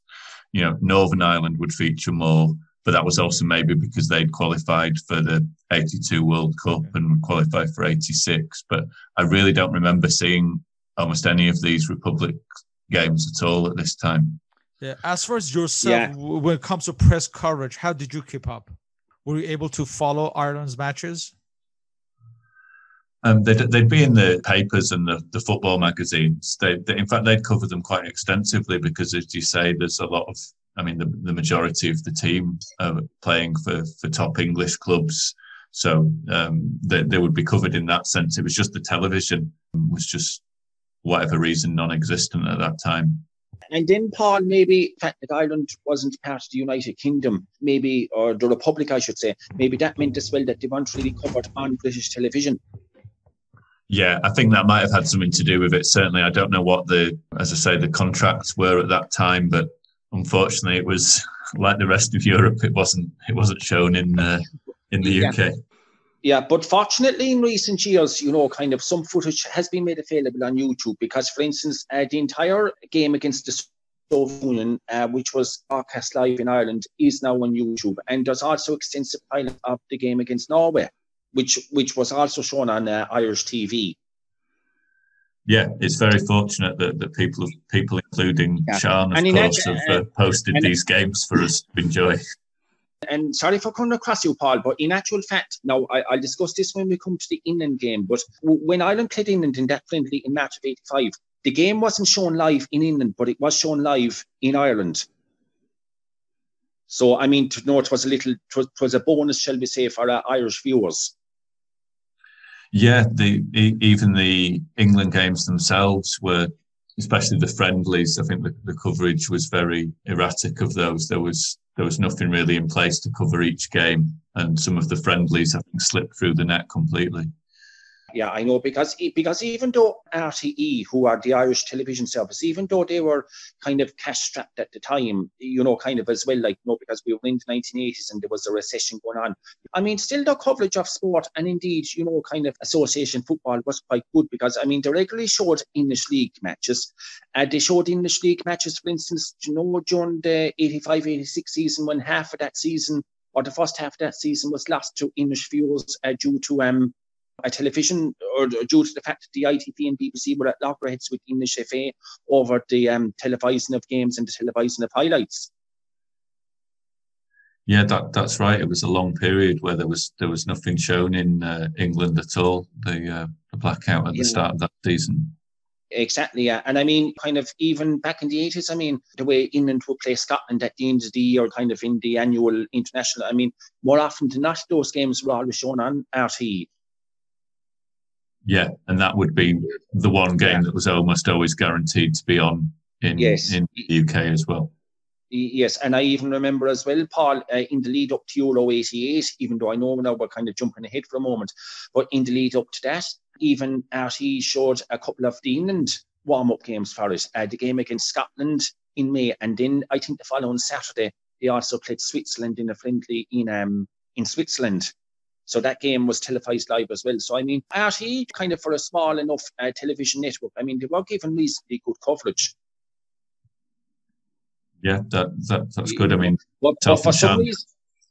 you know Northern Ireland would feature more but that was also maybe because they'd qualified for the 82 World Cup and qualified for 86. But I really don't remember seeing almost any of these Republic games at all at this time. Yeah. As far as yourself, yeah. when it comes to press coverage, how did you keep up? Were you able to follow Ireland's matches? Um, they'd, they'd be in the papers and the, the football magazines. They, they, in fact, they'd cover them quite extensively because, as you say, there's a lot of I mean, the, the majority of the team are playing for, for top English clubs. So um, they, they would be covered in that sense. It was just the television was just, whatever reason, non existent at that time. And then, Paul, maybe the fact that Ireland wasn't part of the United Kingdom, maybe, or the Republic, I should say, maybe that meant as well that they weren't really covered on British television. Yeah, I think that might have had something to do with it. Certainly, I don't know what the, as I say, the contracts were at that time, but unfortunately, it was like the rest of Europe. It wasn't. It wasn't shown in uh, in the yeah. UK. Yeah, but fortunately, in recent years, you know, kind of some footage has been made available on YouTube because, for instance, uh, the entire game against the Soviet Union, uh, which was broadcast live in Ireland, is now on YouTube, and there's also extensive pilot of the game against Norway, which which was also shown on uh, Irish TV yeah, it's very fortunate that, that people, people including yeah. Sean, of and course, have uh, posted these games for us to enjoy. And sorry for coming across you, Paul, but in actual fact, now I, will discuss this when we come to the England game. But when Ireland played England in that friendly in March of '85, the game wasn't shown live in England, but it was shown live in Ireland. So, I mean, to know it was a little, it was, it was a bonus, shall we say, for uh, Irish viewers. Yeah, the even the England games themselves were, especially the friendlies. I think the, the coverage was very erratic of those. There was there was nothing really in place to cover each game, and some of the friendlies think slipped through the net completely. Yeah, I know because because even though RTE, who are the Irish television service, even though they were kind of cash strapped at the time, you know, kind of as well, like you know, because we were in the 1980s and there was a recession going on. I mean, still the coverage of sport and indeed, you know, kind of association football was quite good because I mean they regularly showed English league matches. Uh, they showed English league matches, for instance, you know, during the 85-86 season when half of that season or the first half of that season was lost to English viewers uh, due to um a television or due to the fact that the ITV and BBC were at loggerheads with English FA over the um, televising of games and the televising of highlights. Yeah, that that's right. It was a long period where there was there was nothing shown in uh, England at all. The uh, the blackout at the start of that season. Exactly, yeah. And I mean, kind of even back in the 80s, I mean, the way England would play Scotland at the end of the year, kind of in the annual international, I mean, more often than not, those games were always shown on RT. Yeah, and that would be the one game yeah. that was almost always guaranteed to be on in yes. in the UK as well. Yes, and I even remember as well, Paul, uh, in the lead up to Euro 88, even though I know now we're kind of jumping ahead for a moment, but in the lead up to that, even RT showed a couple of the England warm up games for us. Uh, the game against Scotland in May, and then I think the following Saturday, they also played Switzerland in a friendly in um in Switzerland. So that game was televised live as well. So I mean, RTE kind of for a small enough uh, television network, I mean, they were given reasonably good coverage. Yeah, that, that that's good. I mean, but, but for some reason,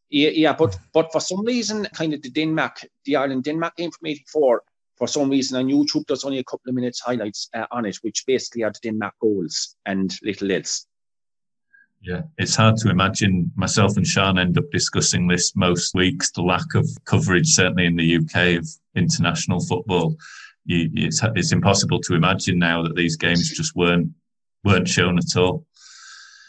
yeah, yeah, but but for some reason, kind of the Denmark, the Ireland Denmark game from '84, for some reason on YouTube, there's only a couple of minutes highlights uh, on it, which basically are the Denmark goals and little else. Yeah, it's hard to imagine. Myself and Sean end up discussing this most weeks. The lack of coverage, certainly in the UK, of international football. it's it's impossible to imagine now that these games just weren't weren't shown at all.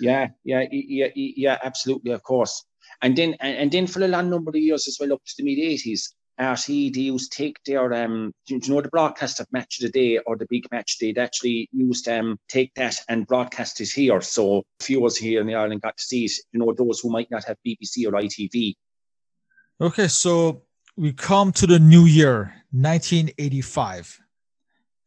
Yeah, yeah, yeah, yeah, absolutely, of course. And then and then for a long number of years as well, up to the mid eighties, RTE they used to take their um you know the broadcast of match of the day or the big match? They'd actually used um take that and broadcast it here. So viewers here in Ireland got to see it you know those who might not have BBC or ITV okay so we come to the new year 1985,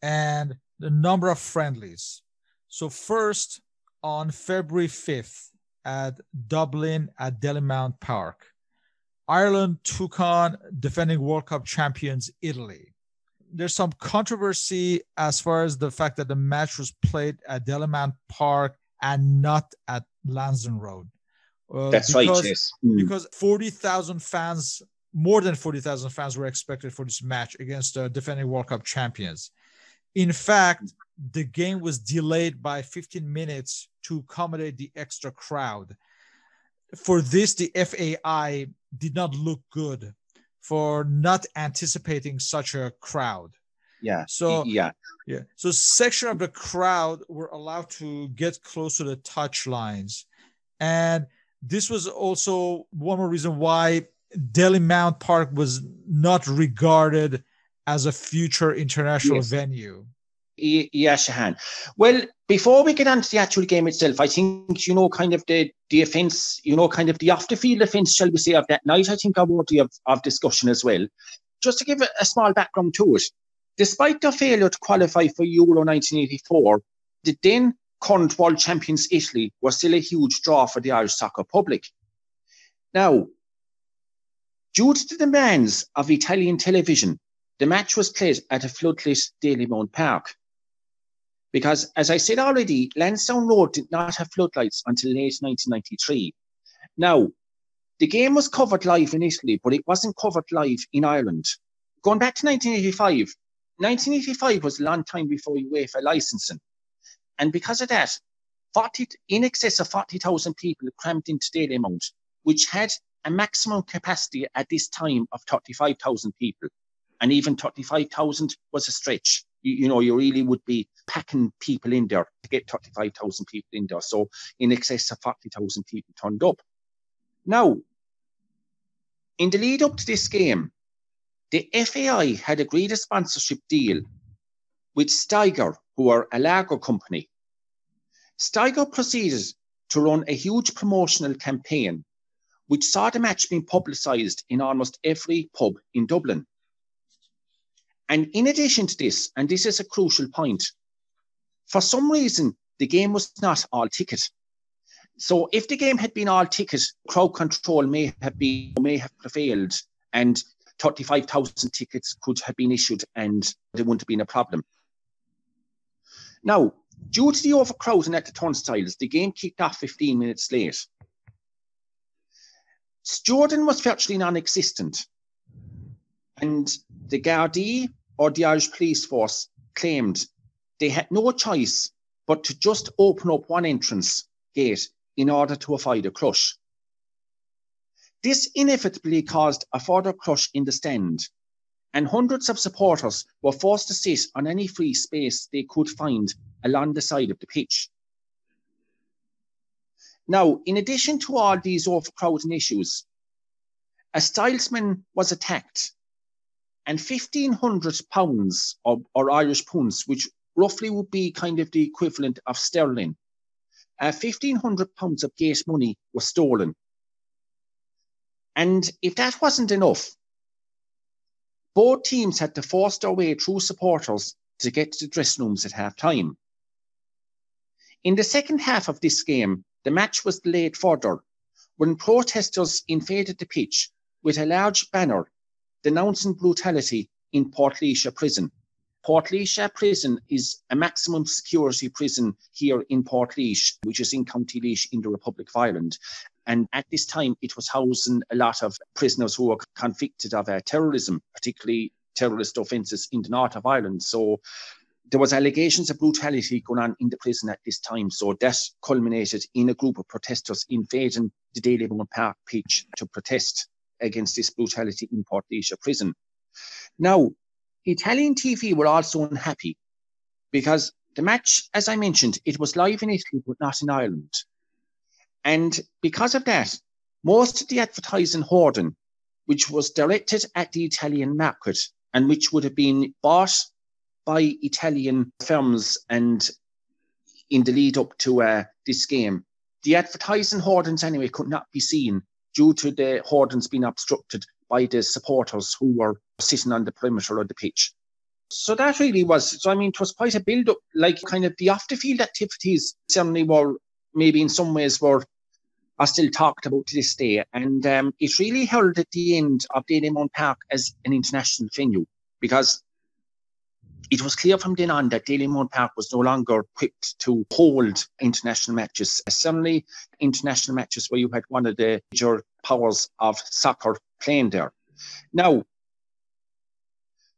and the number of friendlies. So, first on February 5th at Dublin at Dalymount Park, Ireland took on defending World Cup champions Italy. There's some controversy as far as the fact that the match was played at Dalymount Park and not at Lansdowne Road. Uh, That's because, right, yes. Mm. Because 40,000 fans, more than 40,000 fans were expected for this match against the defending World Cup champions. In fact, the game was delayed by 15 minutes to accommodate the extra crowd. For this, the FAI did not look good for not anticipating such a crowd. Yeah. So yeah, yeah. So section of the crowd were allowed to get close to the touch lines, and this was also one more reason why Dalymount Park was not regarded as a future international yes. venue. Yeah, Shahan. Well, before we get on to the actual game itself, I think, you know, kind of the, the offence, you know, kind of the off the field offence, shall we say, of that night, I think are worthy of, of discussion as well. Just to give a, a small background to it, despite their failure to qualify for Euro 1984, the then current world champions Italy was still a huge draw for the Irish soccer public. Now, due to the demands of Italian television, the match was played at a floodlit Dalymount Park. Because, as I said already, Lansdowne Road did not have floodlights until late 1993. Now, the game was covered live in Italy, but it wasn't covered live in Ireland. Going back to 1985, 1985 was a long time before UEFA licensing. And because of that, 40, in excess of 40,000 people crammed into Dalymount, which had a maximum capacity at this time of 35,000 people. And even 35,000 was a stretch you, you know, you really would be packing people in there to get 35,000 people in there. So in excess of 40,000 people turned up. Now, in the lead up to this game, the FAI had agreed a sponsorship deal with Steiger, who are a lager company. Steiger proceeded to run a huge promotional campaign, which saw the match being publicised in almost every pub in Dublin. And in addition to this, and this is a crucial point, for some reason, the game was not all ticket. So if the game had been all ticket, crowd control may have been may have prevailed, and 35,000 tickets could have been issued, and there wouldn't have been a problem. Now, due to the overcrowding at the turnstiles, the game kicked off 15 minutes late. Jordan was virtually non-existent, and the Gardaí or the Irish police force claimed they had no choice but to just open up one entrance gate in order to avoid a crush. This inevitably caused a further crush in the stand, and hundreds of supporters were forced to sit on any free space they could find along the side of the pitch. Now, in addition to all these overcrowding issues, a stylesman was attacked and 1500 pounds or, or Irish pounds, which roughly would be kind of the equivalent of sterling. Uh, 1500 pounds of gate money was stolen. And if that wasn't enough, both teams had to force their way through supporters to get to the dressing rooms at half time. In the second half of this game, the match was delayed further when protesters invaded the pitch with a large banner denouncing brutality in Portlaoise prison. Portlaoise prison is a maximum security prison here in Portlaoise, which is in County Laois in the Republic of Ireland. And at this time, it was housing a lot of prisoners who were convicted of uh, terrorism, particularly terrorist offences in the north of Ireland. So there was allegations of brutality going on in the prison at this time. So that culminated in a group of protesters invading the Dalymount Park pitch to protest against this brutality in Portlaoise prison. Now, Italian TV were also unhappy because the match, as I mentioned, it was live in Italy but not in Ireland. And because of that, most of the advertising hoarding, which was directed at the Italian market and which would have been bought by Italian firms and in the lead up to uh, this game, the advertising hoardings anyway could not be seen due to the hoardings being obstructed by the supporters who were sitting on the perimeter of the pitch. So that really was, so I mean, it was quite a build up, like kind of the off the field activities certainly were maybe in some ways were are still talked about to this day. And um, it really held at the end of Dalymount Park as an international venue because it was clear from then on that Dalymount Park was no longer equipped to hold international matches. Certainly, international matches where you had one of the major powers of soccer playing there. Now,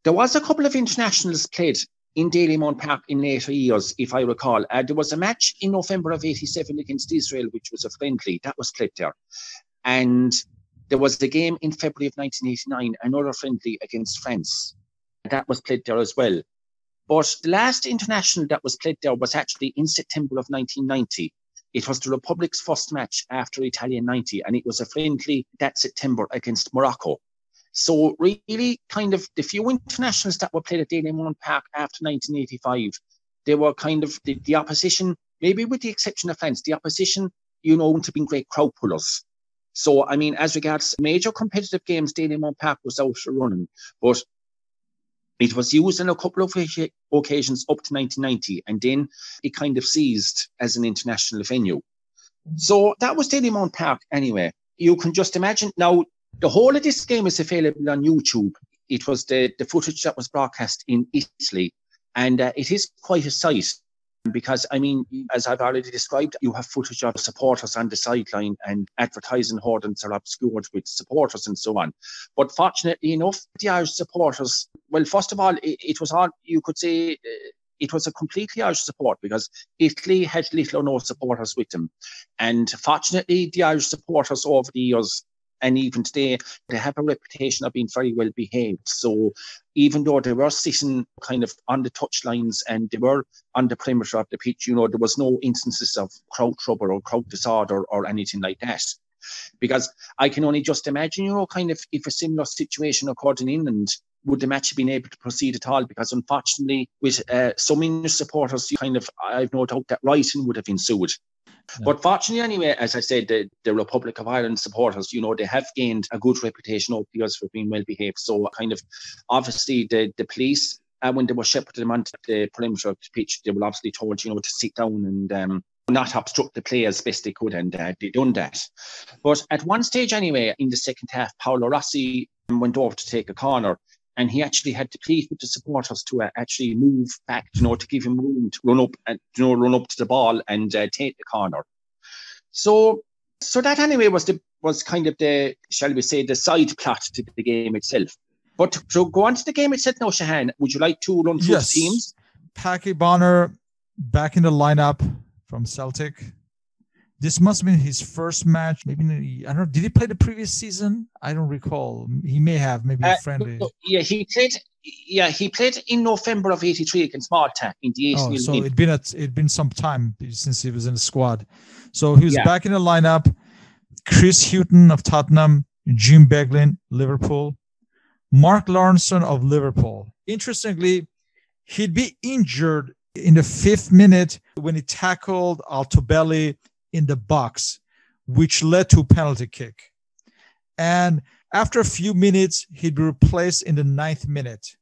there was a couple of internationals played in Dalymount Park in later years, if I recall. Uh, there was a match in November of 87 against Israel, which was a friendly. That was played there. And there was the game in February of 1989, another friendly against France. That was played there as well. But the last international that was played there was actually in September of 1990. It was the Republic's first match after Italia 90, and it was a friendly that September against Morocco. So really, kind of the few internationals that were played at Dalymount Park after 1985, they were kind of the, the opposition, maybe with the exception of France, the opposition, you know, to be great crowd pullers. So, I mean, as regards major competitive games, Dalymount Park was out running, but it was used on a couple of occasions up to 1990, and then it kind of ceased as an international venue. So that was Dalymount Park anyway. You can just imagine now the whole of this game is available on YouTube. It was the, the footage that was broadcast in Italy, and uh, it is quite a sight because, I mean, as I've already described, you have footage of supporters on the sideline and advertising hoardings are obscured with supporters and so on. But fortunately enough, the Irish supporters, well, first of all, it, it was all, you could say, uh, it was a completely Irish support because Italy had little or no supporters with them. And fortunately, the Irish supporters over the years and even today, they have a reputation of being very well behaved. So even though they were sitting kind of on the touchlines and they were on the perimeter of the pitch, you know, there was no instances of crowd trouble or crowd disorder or anything like that. Because I can only just imagine, you know, kind of if a similar situation occurred in England, would the match have been able to proceed at all? Because unfortunately, with uh, some English supporters, you kind of, I've no doubt that rioting would have But fortunately, anyway, as I said, the, the Republic of Ireland supporters, you know, they have gained a good reputation over the years for being well behaved. So, kind of, obviously, the, the police, uh, when they were shepherded them onto the perimeter of the pitch, they were obviously told, you know, to sit down and um, not obstruct the play as best they could, and uh, they done that. But at one stage, anyway, in the second half, Paolo Rossi went over to take a corner, and he actually had to plead with the supporters to uh, actually move back, you know, to give him room to run up and you know run up to the ball and uh, take the corner. So, so that anyway was the was kind of the shall we say the side plot to the game itself. But to go on to the game itself now, Shahan, would you like to run through yes. the teams? Packie Bonner back in the lineup from Celtic. This must have been his first match. Maybe I don't know. Did he play the previous season? I don't recall. He may have, maybe uh, friendly. Yeah, he played. Yeah, he played in November of '83 against Malta in the oh, so it'd been a, it'd been some time since he was in the squad. So he was yeah. back in the lineup. Chris Hughton of Tottenham, Jim Beglin, Liverpool, Mark Lawrenson of Liverpool. Interestingly, he'd be injured in the fifth minute when he tackled Altobelli in the box, which led to a penalty kick. And after a few minutes, he'd be replaced in the ninth minute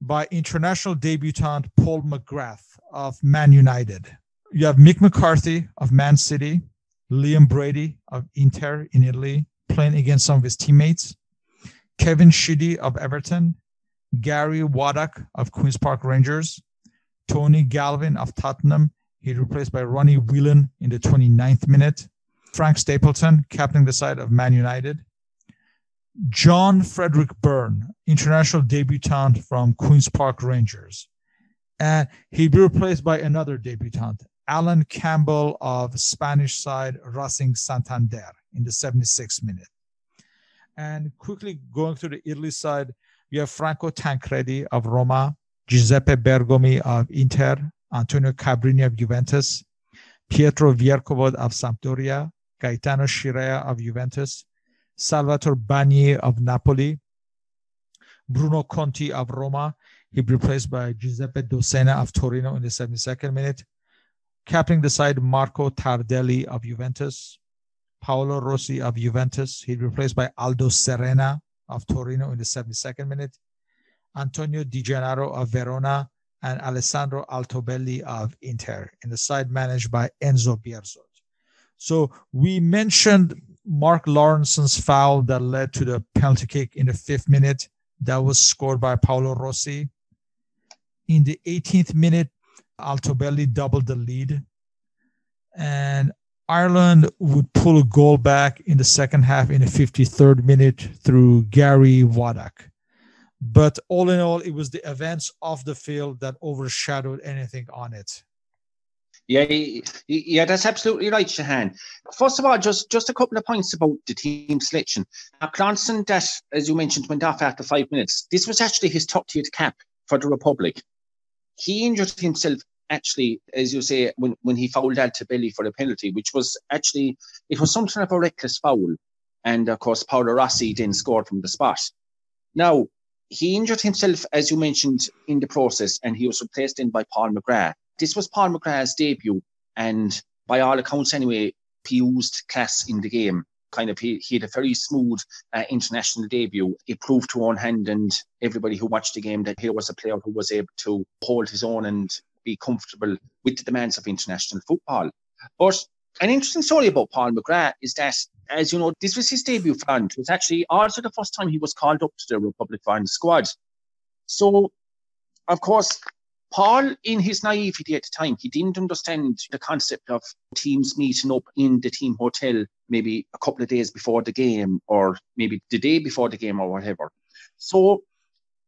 by international debutant Paul McGrath of Man United. You have Mick McCarthy of Man City, Liam Brady of Inter in Italy, playing against some of his teammates, Kevin Sheedy of Everton, Gary Waddock of Queen's Park Rangers, Tony Galvin of Tottenham, He's replaced by Ronnie Whelan in the 29th minute. Frank Stapleton, captaining the side of Man United. John Frederick Byrne, international debutant from Queen's Park Rangers. And he'd be replaced by another debutant, Alan Campbell of Spanish side Racing Santander in the 76th minute. And quickly going to the Italy side, we have Franco Tancredi of Roma, Giuseppe Bergomi of Inter, Antonio Cabrini of Juventus, Pietro Vierchowod of Sampdoria, Gaetano Scirea of Juventus, Salvatore Bagni of Napoli, Bruno Conti of Roma. He replaced by Giuseppe Dossena of Torino in the 72nd minute. Captaining the side, Marco Tardelli of Juventus, Paolo Rossi of Juventus. He replaced by Aldo Serena of Torino in the 72nd minute, Antonio Di Gennaro of Verona, and Alessandro Altobelli of Inter in the side managed by Enzo Bearzot. So we mentioned Mark Lawrenson's foul that led to the penalty kick in the fifth minute that was scored by Paolo Rossi. In the 18th minute, Altobelli doubled the lead. And Ireland would pull a goal back in the second half in the 53rd minute through Gary Waddock. But all in all, it was the events off the field that overshadowed anything on it. Yeah, yeah, that's absolutely right, Shahan. First of all, just just a couple of points about the team selection. Now, Lawrenson, that as you mentioned, went off after five minutes. This was actually his 30th cap for the Republic. He injured himself actually, as you say, when, when he fouled Altobelli for the penalty, which was actually it was something of a reckless foul, and of course Paolo Rossi then scored from the spot. Now he injured himself, as you mentioned, in the process, and he was replaced in by Paul McGrath this was Paul McGrath's debut, and by all accounts, anyway, he used class in the game. Kind of, he, he had a very smooth uh, international debut. It proved to Eoin Hand and everybody who watched the game that he was a player who was able to hold his own and be comfortable with the demands of international football. But an interesting story about Paul McGrath is that, as you know, this was his debut Ireland. It was actually also the first time he was called up to the Republic of Ireland squad. So, of course, Paul, in his naivety at the time, he didn't understand the concept of teams meeting up in the team hotel maybe a couple of days before the game or maybe the day before the game or whatever. So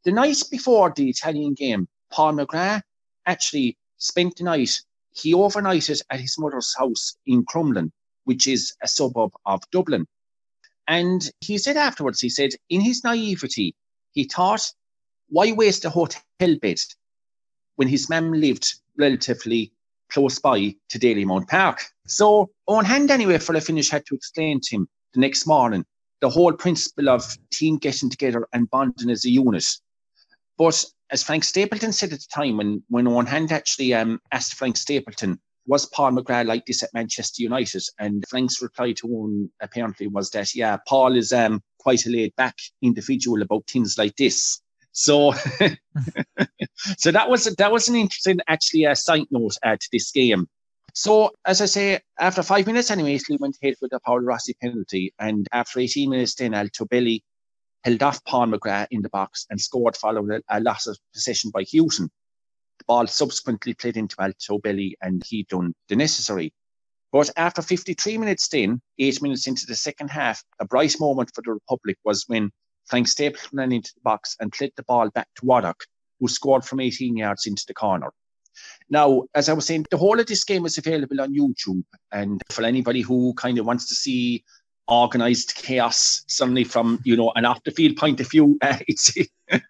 the night before the Italian game, Paul McGrath actually spent the night, he overnighted at his mother's house in Crumlin, which is a suburb of Dublin. And he said afterwards, he said, in his naivety, he thought, why waste a hotel bed when his mum lived relatively close by to Dalymount Park. So, Eoin Hand anyway, for the finish had to explain to him the next morning the whole principle of team getting together and bonding as a unit. But as Frank Stapleton said at the time, when, when Eoin Hand actually um, asked Frank Stapleton, was Paul McGrath like this at Manchester United? And Frank's reply to Eoin apparently was that, yeah, Paul is um, quite a laid back individual about things like this. So, so that was that was an interesting, actually, a side note uh, to this game. So, as I say, after five minutes, anyway, Italy went ahead with the Paolo Rossi penalty, and after 18 minutes, then Altobelli held off Paul McGrath in the box and scored following a, loss of possession by Hughton. The ball subsequently played into Altobelli, and he done the necessary. But after 53 minutes, in, eight minutes into the second half, a bright moment for the Republic was when Frank Stapleton ran into the box and played the ball back to Waddock, who scored from 18 yards into the corner. Now, as I was saying, the whole of this game is available on YouTube. And for anybody who kind of wants to see organized chaos suddenly from, you know, an off the field point of view, uh, it's,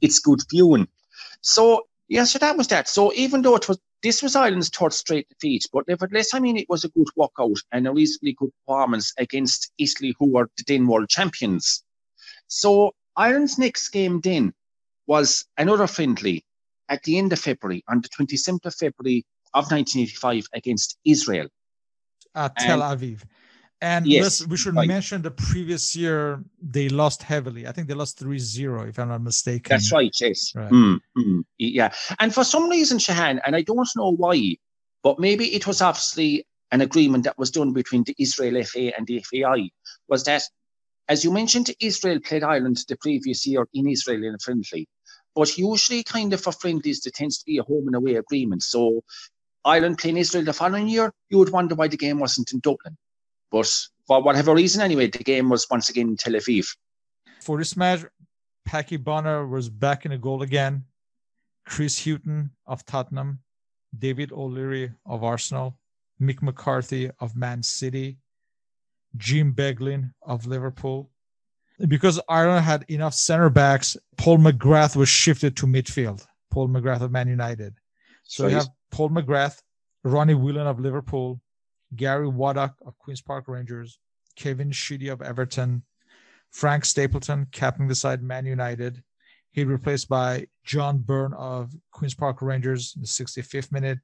it's good viewing. So, yeah, so that was that. So even though it was, this was Ireland's third straight defeat, but nevertheless, I mean, it was a good walkout and a reasonably good performance against Italy, who were the then world champions. So Ireland's next game then was another friendly at the end of February, on the 27th of February of 1985 against Israel. At Tel Aviv. And yes, we should right. mention the previous year they lost heavily. I think they lost 3-0, if I'm not mistaken. That's right, yes. Right. Mm, mm, yeah. And for some reason, Shahan, and I don't know why, but maybe it was obviously an agreement that was done between the Israel FA and the FAI, was that, as you mentioned, Israel played Ireland the previous year in Israel in a friendly. But usually, kind of for friendlies, there tends to be a home and away agreement. So Ireland playing Israel the following year, you would wonder why the game wasn't in Dublin. But for whatever reason, anyway, the game was once again in Tel Aviv. For this match, Paddy Bonner was back in the goal again. Chris Hughton of Tottenham, David O'Leary of Arsenal, Mick McCarthy of Man City, Jim Beglin of Liverpool. Because Ireland had enough center backs, Paul McGrath was shifted to midfield. Paul McGrath of Man United. So you have Paul McGrath, Ronnie Whelan of Liverpool, Gary Waddock of Queen's Park Rangers, Kevin Sheedy of Everton, Frank Stapleton capping the side Man United. He replaced by John Byrne of Queen's Park Rangers in the 65th minute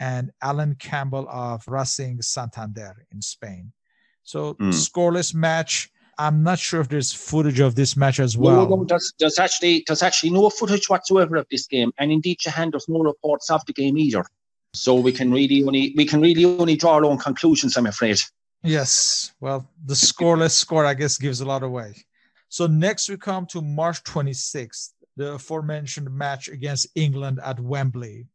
and Alan Campbell of Racing Santander in Spain. So mm. scoreless match. I'm not sure if there's footage of this match as well. No, no, there's, there's actually there's actually no footage whatsoever of this game, and indeed, Shahan, there's no reports of the game either. So we can really only we can really only draw our own conclusions, I'm afraid. Yes. Well, the scoreless score, I guess, gives a lot away. So next we come to March 26th, the aforementioned match against England at Wembley.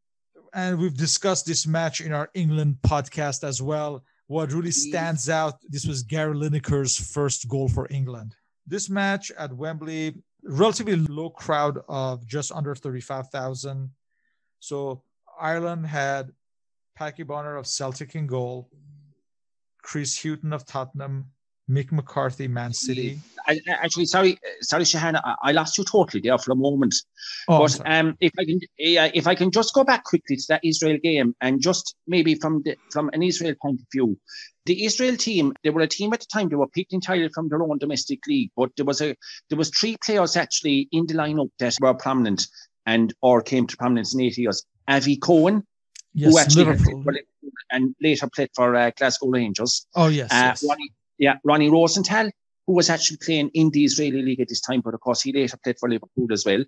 And we've discussed this match in our England podcast as well. What really stands out, this was Gary Lineker's first goal for England. This match at Wembley, relatively low crowd of just under 35,000. So Ireland had Paddy Bonner of Celtic in goal, Chris Hughton of Tottenham, Mick McCarthy, Man City. I, actually, sorry, sorry, Shahan, I, I, lost you totally there for a moment. Oh, but um, if I can, if I can just go back quickly to that Israel game, and just maybe from the from an Israel point of view, the Israel team, they were a team at the time. They were picked entirely from their own domestic league, but there was a there was three players actually in the lineup that were prominent and or came to prominence in eight years. Avi Cohen, yes, who actually Liverpool. and later played for uh, Glasgow Rangers. Oh yes, uh, yes. Ronnie, yeah, Ronnie Rosenthal, who was actually playing in the Israeli league at this time, but of course he later played for Liverpool as well.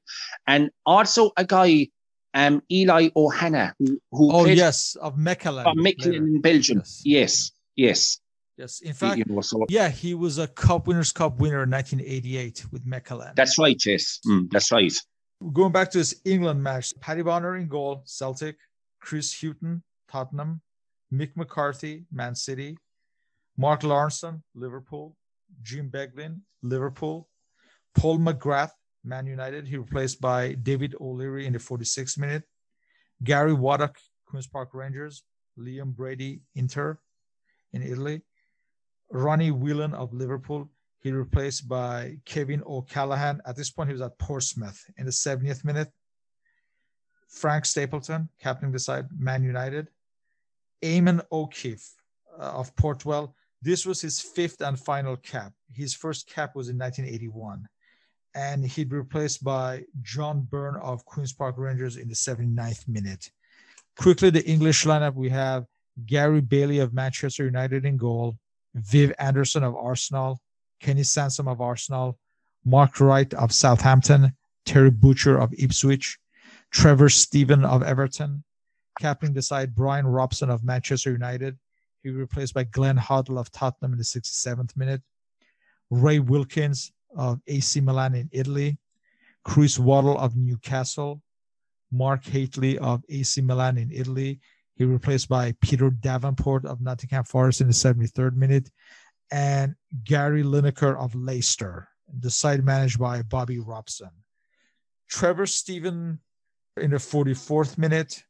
And also a guy, um, Eli Ohana, who, who oh yes, of Mechelen, of Mechelen in Belgium. Yes, yes. yes. Yes, in fact, you know, so, yeah, he was a Cup Winners' Cup winner in 1988 with Mechelen. That's right, yes, mm, that's right. Going back to this England match, Paddy Bonner in goal, Celtic, Chris Hughton, Tottenham, Mick McCarthy, Man City, Mark Lawrenson, Liverpool, Jim Beglin, Liverpool, Paul McGrath, Man United. He replaced by David O'Leary in the 46th minute. Gary Waddock, Queen's Park Rangers. Liam Brady, Inter in Italy. Ronnie Whelan of Liverpool. He replaced by Kevin O'Callaghan. At this point, he was at Portsmouth in the 70th minute. Frank Stapleton, captaining the side, Man United. Eamon O'Keefe uh, of Port Vale. This was his fifth and final cap. His first cap was in 1981. And he'd be replaced by John Byrne of Queen's Park Rangers in the 79th minute. Quickly, the English lineup we have Gary Bailey of Manchester United in goal, Viv Anderson of Arsenal, Kenny Sansom of Arsenal, Mark Wright of Southampton, Terry Butcher of Ipswich, Trevor Stephen of Everton, captaining the side Brian Robson of Manchester United, he replaced by Glenn Hoddle of Tottenham in the 67th minute. Ray Wilkins of AC Milan in Italy. Chris Waddle of Newcastle. Mark Hateley of AC Milan in Italy. He replaced by Peter Davenport of Nottingham Forest in the 73rd minute. And Gary Lineker of Leicester, the side managed by Bobby Robson. Trevor Stephen in the 44th minute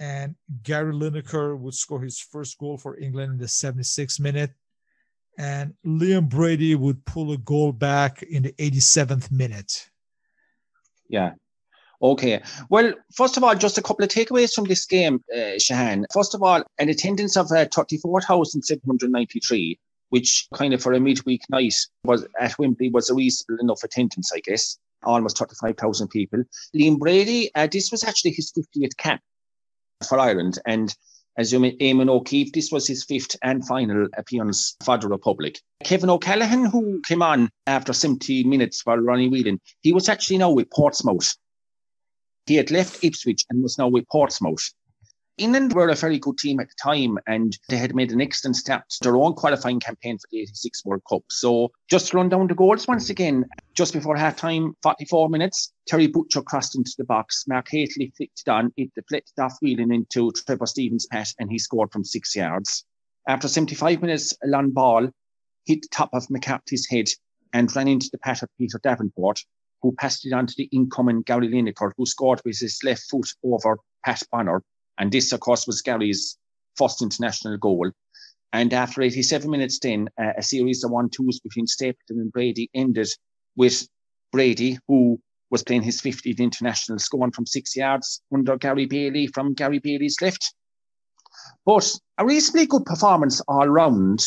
and Gary Lineker would score his first goal for England in the 76th minute. And Liam Brady would pull a goal back in the 87th minute. Yeah. Okay. Well, first of all, just a couple of takeaways from this game, uh, Shahan. First of all, an attendance of uh, 34,793, which kind of for a midweek night was at Wembley was a reasonable enough attendance, I guess. Almost 35,000 people. Liam Brady, uh, this was actually his 50th cap for Ireland. And as you mentioned, Eamon O'Keefe, this was his fifth and final appearance for the Republic. Kevin O'Callaghan, who came on after 70 minutes for Ronnie Whelan, he was actually now with Portsmouth. He had left Ipswich and was now with Portsmouth. England were a very good team at the time and they had made an excellent start to their own qualifying campaign for the 86 World Cup. So just run down the goals once again, just before half time, 44 minutes, Terry Butcher crossed into the box. Mark Hateley flicked it on, it deflected off Whelan into Trevor Steven's pass and he scored from six yards. After 75 minutes, a long ball hit the top of McCarthy's head and ran into the path of Peter Davenport, who passed it on to the incoming Gary Lineker, who scored with his left foot over Pat Bonner and this, of course, was Gary's first international goal. And after 87 minutes, then uh, a series of one-twos between Stapleton and Brady ended with Brady, who was playing his 50th international, scoring from six yards under Gary Bailey from Gary Bailey's left. But a reasonably good performance all round.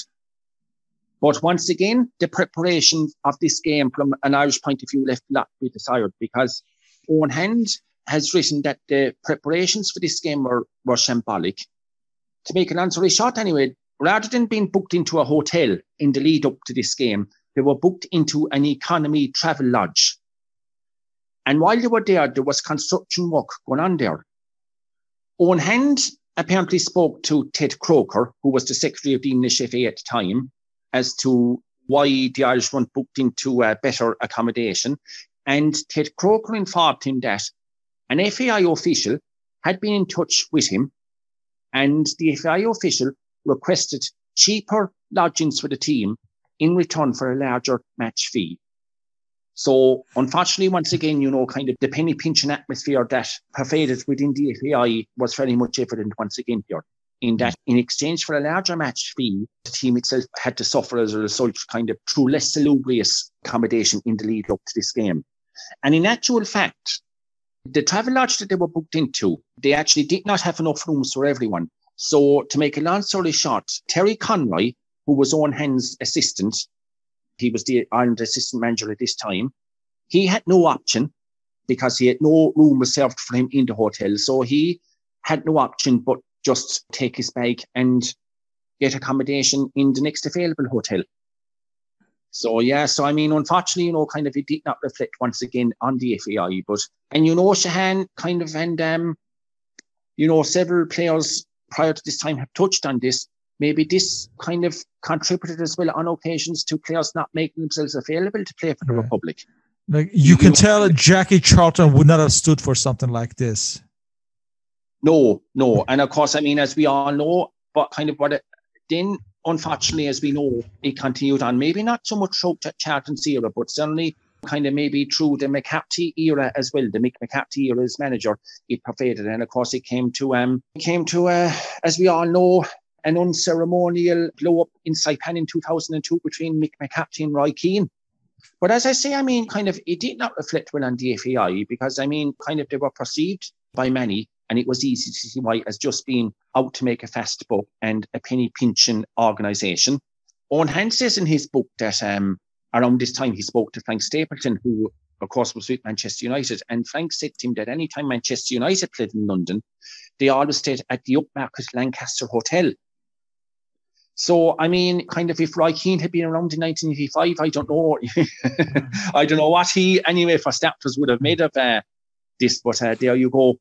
But once again, the preparation of this game from an Irish point of view left a lot to be desired because Eoin Hand, has written that the preparations for this game were, were shambolic. To make an answer short anyway, rather than being booked into a hotel in the lead up to this game, they were booked into an economy travel lodge. And while they were there, there was construction work going on there. Eoin Hand apparently spoke to Ted Croker, who was the Secretary of the English FA at the time, as to why the Irish weren't booked into a better accommodation. And Ted Croker informed him that an FAI official had been in touch with him, and the FAI official requested cheaper lodgings for the team in return for a larger match fee. So, unfortunately, once again, you know, kind of the penny pinching atmosphere that pervaded within the FAI was very much evident once again here. In that, in exchange for a larger match fee, the team itself had to suffer as a result, kind of through less salubrious accommodation in the lead up to this game. And in actual fact, the travel lodge that they were booked into, they actually did not have enough rooms for everyone. So, to make a long story short, Terry Conroy, who was Eoin Hand's assistant, he was the Ireland assistant manager at this time, he had no option because he had no room reserved for him in the hotel. So he had no option but just take his bag and get accommodation in the next available hotel. So yeah, so I mean, unfortunately, you know, kind of it did not reflect once again on the FAI, but and you know, Shahan kind of and um, you know, several players prior to this time have touched on this. Maybe this kind of contributed as well on occasions to players not making themselves available to play for the Republic. Like you can tell Jackie Charlton would not have stood for something like this. No, no. And of course, I mean, as we all know, but kind of what it then unfortunately, as we know, it continued on. Maybe not so much through Charlton's era, but certainly kind of maybe through the McCarthy era as well. The Mick McCarthy era as manager, it pervaded, and of course, it came to um, it came to uh, as we all know, an unceremonial blow up in Saipan in 2002 between Mick McCarthy and Roy Keane. But as I say, I mean, kind of, it did not reflect well on the FAI because, I mean, kind of, they were perceived by many and it was easy to see why as just being out to make a fast buck and a penny pinching organisation. Eoin Hand says in his book that um, around this time he spoke to Frank Stapleton, who of course was with Manchester United, and Frank said to him that any time Manchester United played in London, they always stayed at the upmarket Lancaster Hotel. So, I mean, kind of if Roy Keane had been around in 1985, I don't know. I don't know what he, anyway, for starters, would have made of uh, this, but uh, there you go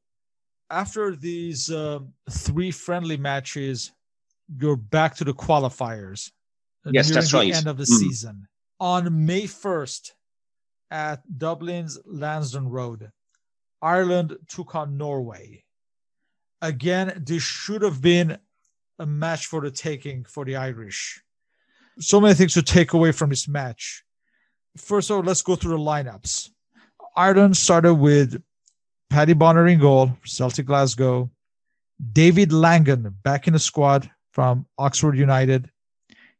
after these uh, three friendly matches, you're back to the qualifiers. Yes, that's the right. End of the mm. season on May 1st at Dublin's Lansdowne Road. Ireland took on Norway. Again, this should have been a match for the taking for the Irish. So many things to take away from this match. First of all, let's go through the lineups. Ireland started with Packie Bonner in goal, Celtic Glasgow. David Langan back in the squad from Oxford United.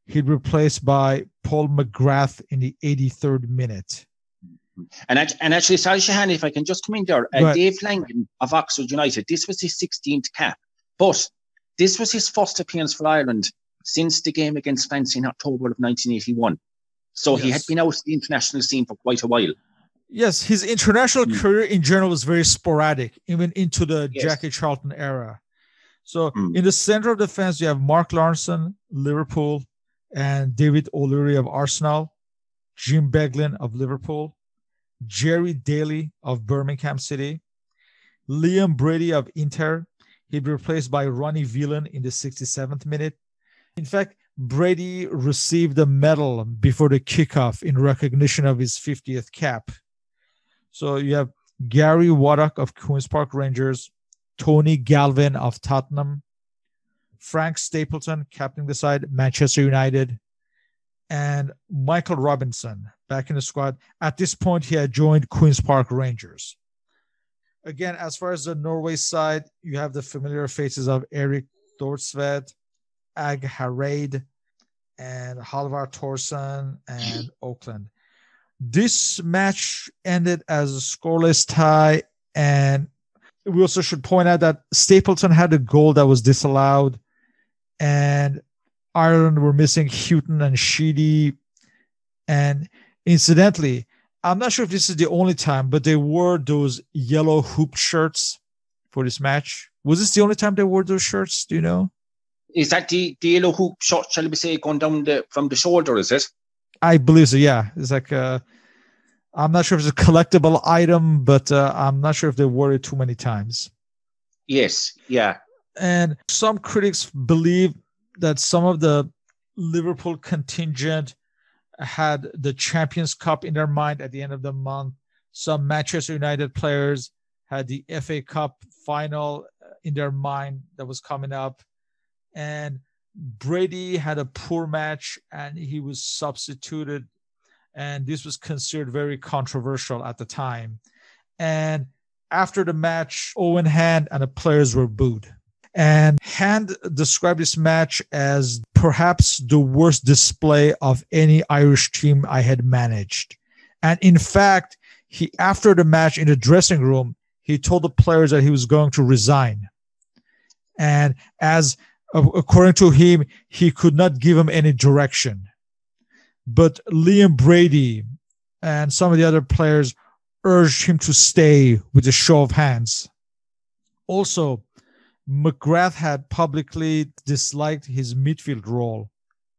He'd replaced by Paul McGrath in the 83rd minute. And, and actually, sorry, Shahan, if I can just come in there, uh, Dave Langan of Oxford United, this was his 16th cap, but this was his first appearance for Ireland since the game against France in October of 1981. So yes. he had been out of the international scene for quite a while. Yes, his international mm. career in general was very sporadic, even into the yes. Jackie Charlton era. So mm. in the center of defense, you have Mark Lawrenson, Liverpool, and David O'Leary of Arsenal, Jim Beglin of Liverpool, Gerry Daly of Birmingham City, Liam Brady of Inter. He'd be replaced by Ronnie Whelan in the 67th minute. In fact, Brady received a medal before the kickoff in recognition of his 50th cap. So you have Gary Waddock of Queen's Park Rangers, Tony Galvin of Tottenham, Frank Stapleton captaining the side, Manchester United, and Michael Robinson back in the squad. At this point, he had joined Queen's Park Rangers. Again, as far as the Norway side, you have the familiar faces of Erik Thorstvedt, Åge Hareide, and Hallvar Thoresen and Økland. This match ended as a scoreless tie, and we also should point out that Stapleton had a goal that was disallowed, and Ireland were missing Hughton and Sheedy. And incidentally, I'm not sure if this is the only time, but they wore those yellow hoop shirts for this match. Was this the only time they wore those shirts? Do you know? Is that the, the yellow hoop shirt, shall we say, going down the from the shoulder, is it? I believe so. Yeah, it's like uh, I'm not sure if it's a collectible item, but uh, I'm not sure if they wore it too many times. Yes. Yeah. And some critics believe that some of the Liverpool contingent had the Champions Cup in their mind at the end of the month. Some Manchester United players had the FA Cup final in their mind that was coming up. And Brady had a poor match and he was substituted. And this was considered very controversial at the time. And after the match, Eoin Hand and the players were booed. And Hand described this match as perhaps the worst display of any Irish team I had managed. And in fact, he after the match in the dressing room, he told the players that he was going to resign. And as according to him, he could not give him any direction. But Liam Brady and some of the other players urged him to stay with a show of hands. Also, McGrath had publicly disliked his midfield role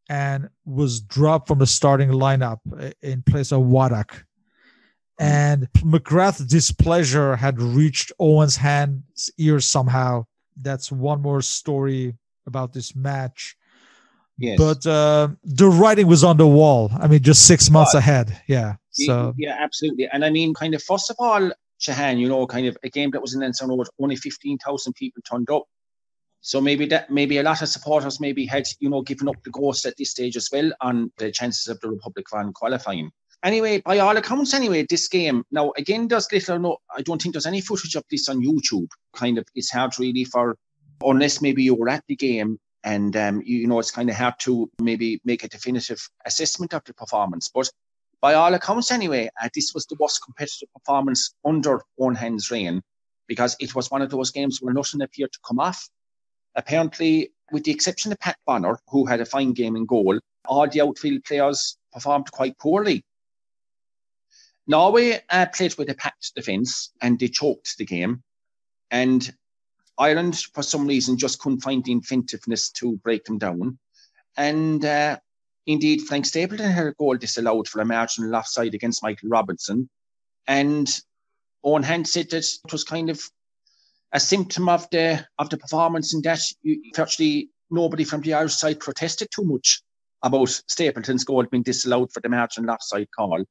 and was dropped from the starting lineup in place of Waddock. And McGrath's displeasure had reached Eoin Hand's ears somehow. That's one more story about this match. Yes. But uh, the writing was on the wall. I mean, just six months ahead. Yeah. So yeah, absolutely. And I mean, kind of first of all, Shahan, you know, kind of a game that was in Ensign Road, only fifteen thousand people turned up. So maybe that maybe a lot of supporters maybe had you know given up the ghost at this stage as well on the chances of the Republic Van qualifying. Anyway, by all accounts, anyway, this game now again there's little no. I don't think there's any footage of this on YouTube. Kind of, it's hard really for unless maybe you were at the game and um, you, you know it's kind of hard to maybe make a definitive assessment of the performance. But by all accounts, anyway, uh, this was the worst competitive performance under Eoin Hand's reign because it was one of those games where nothing appeared to come off. Apparently, with the exception of Pat Bonner, who had a fine game in goal, all the outfield players performed quite poorly. Norway uh, played with a packed defence and they choked the game. And Ireland, for some reason, just couldn't find the inventiveness to break them down. And uh, indeed, Frank Stapleton had a goal disallowed for a marginal offside against Michael Robinson. And Eoin Hand said that it was kind of a symptom of the of the performance in that you, virtually nobody from the Irish side protested too much about Stapleton's goal being disallowed for the marginal offside call.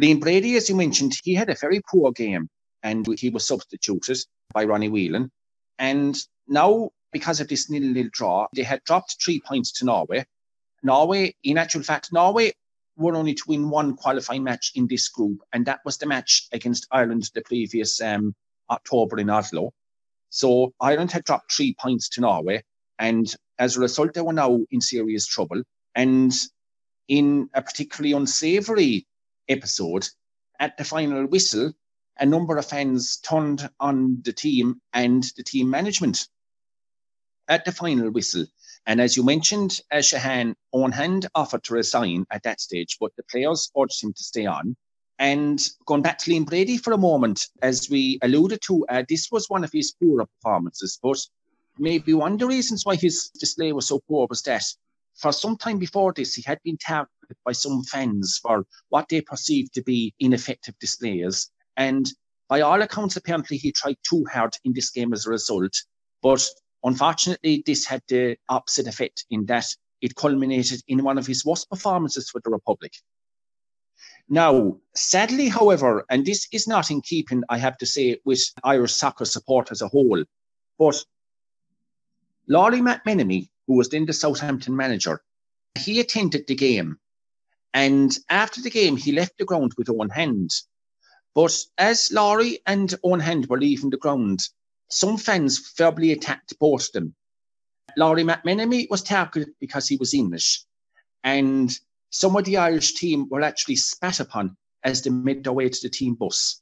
Liam Brady, as you mentioned, he had a very poor game and he was substituted by Ronnie Whelan. And now, because of this nil-nil draw, they had dropped three points to Norway. Norway, in actual fact, Norway were only to win one qualifying match in this group, and that was the match against Ireland the previous um, October in Oslo. So Ireland had dropped three points to Norway, and as a result, they were now in serious trouble. And in a particularly unsavoury episode, at the final whistle, a number of fans turned on the team and the team management at the final whistle. And as you mentioned, uh, Shahan Eoin Hand offered to resign at that stage, but the players urged him to stay on. And going back to Liam Brady for a moment, as we alluded to, uh, this was one of his poorer performances. But maybe one of the reasons why his display was so poor was that for some time before this, he had been targeted by some fans for what they perceived to be ineffective displays. And by all accounts, apparently he tried too hard in this game as a result. But unfortunately, this had the opposite effect in that it culminated in one of his worst performances for the Republic. Now, sadly, however, and this is not in keeping, I have to say, with Irish soccer support as a whole, but Lawrie McMenemy, who was then the Southampton manager, he attended the game. And after the game, he left the ground with Eoin Hand but as Lawrie and Eoin Hand were leaving the ground, some fans verbally attacked both of them. Lawrie McMenemy was targeted because he was English, and some of the Irish team were actually spat upon as they made their way to the team bus.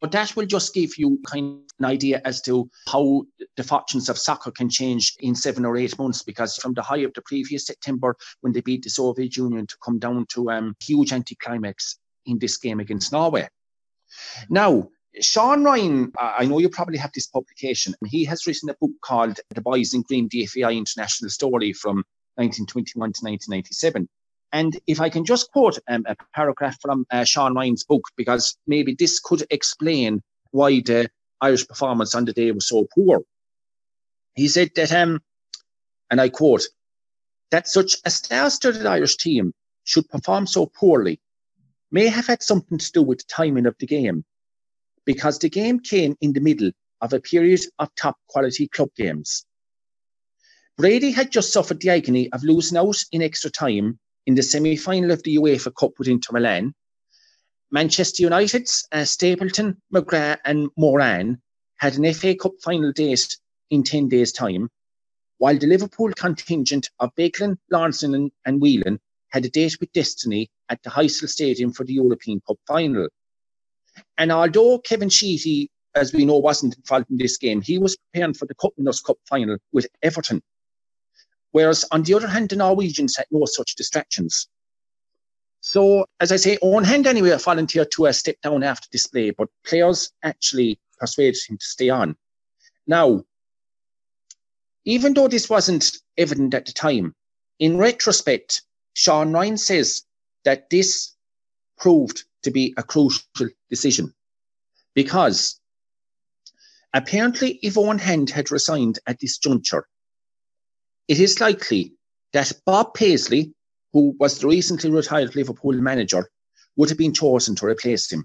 But that will just give you kind of an idea as to how the fortunes of soccer can change in seven or eight months. Because from the high of the previous September, when they beat the Soviet Union, to come down to a um, huge anticlimax in this game against Norway. Now, Sean Ryan, I know you probably have this publication, he has written a book called The Boys in Green, the FAI International Story from 1921 to 1997. And if I can just quote um, a paragraph from uh, Sean Ryan's book, because maybe this could explain why the Irish performance on the day was so poor. He said that, um, and I quote, that such a star-studded Irish team should perform so poorly may have had something to do with the timing of the game, because the game came in the middle of a period of top quality club games. Brady had just suffered the agony of losing out in extra time in the semi final of the UEFA Cup with Inter Milan. Manchester United's uh, Stapleton, McGrath, and Moran had an FA Cup final date in 10 days' time, while the Liverpool contingent of Beglin, Lawrenson, and, and Whelan had a date with Destiny at the Heysel Stadium for the European Cup final. And although Kevin Sheedy, as we know, wasn't involved in this game, he was preparing for the Cup Winners' Cup final with Everton. Whereas on the other hand, the Norwegians had no such distractions. So, as I say, Eoin Hand anyway volunteered to uh, step down after this play, but players actually persuaded him to stay on. Now, even though this wasn't evident at the time, in retrospect, Sean Ryan says that this proved to be a crucial decision because apparently if Eoin Hand had resigned at this juncture, it is likely that Bob Paisley, who was the recently retired Liverpool manager, would have been chosen to replace him.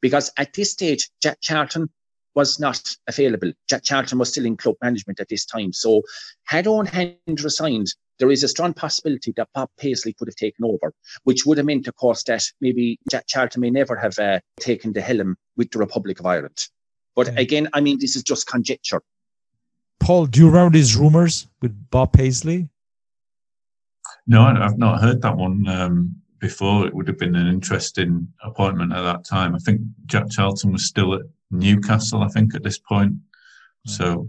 Because at this stage, Jack Charlton was not available. Jack Charlton was still in club management at this time. So had Eoin Hand resigned, there is a strong possibility that Bob Paisley could have taken over, which would have meant, of course, that maybe Jack Charlton may never have uh, taken the helm with the Republic of Ireland. But yeah. again, I mean, this is just conjecture. Paul, do you remember these rumors with Bob Paisley? No, I've not heard that one um, before. It would have been an interesting appointment at that time. I think Jack Charlton was still at Newcastle, I think, at this point. So,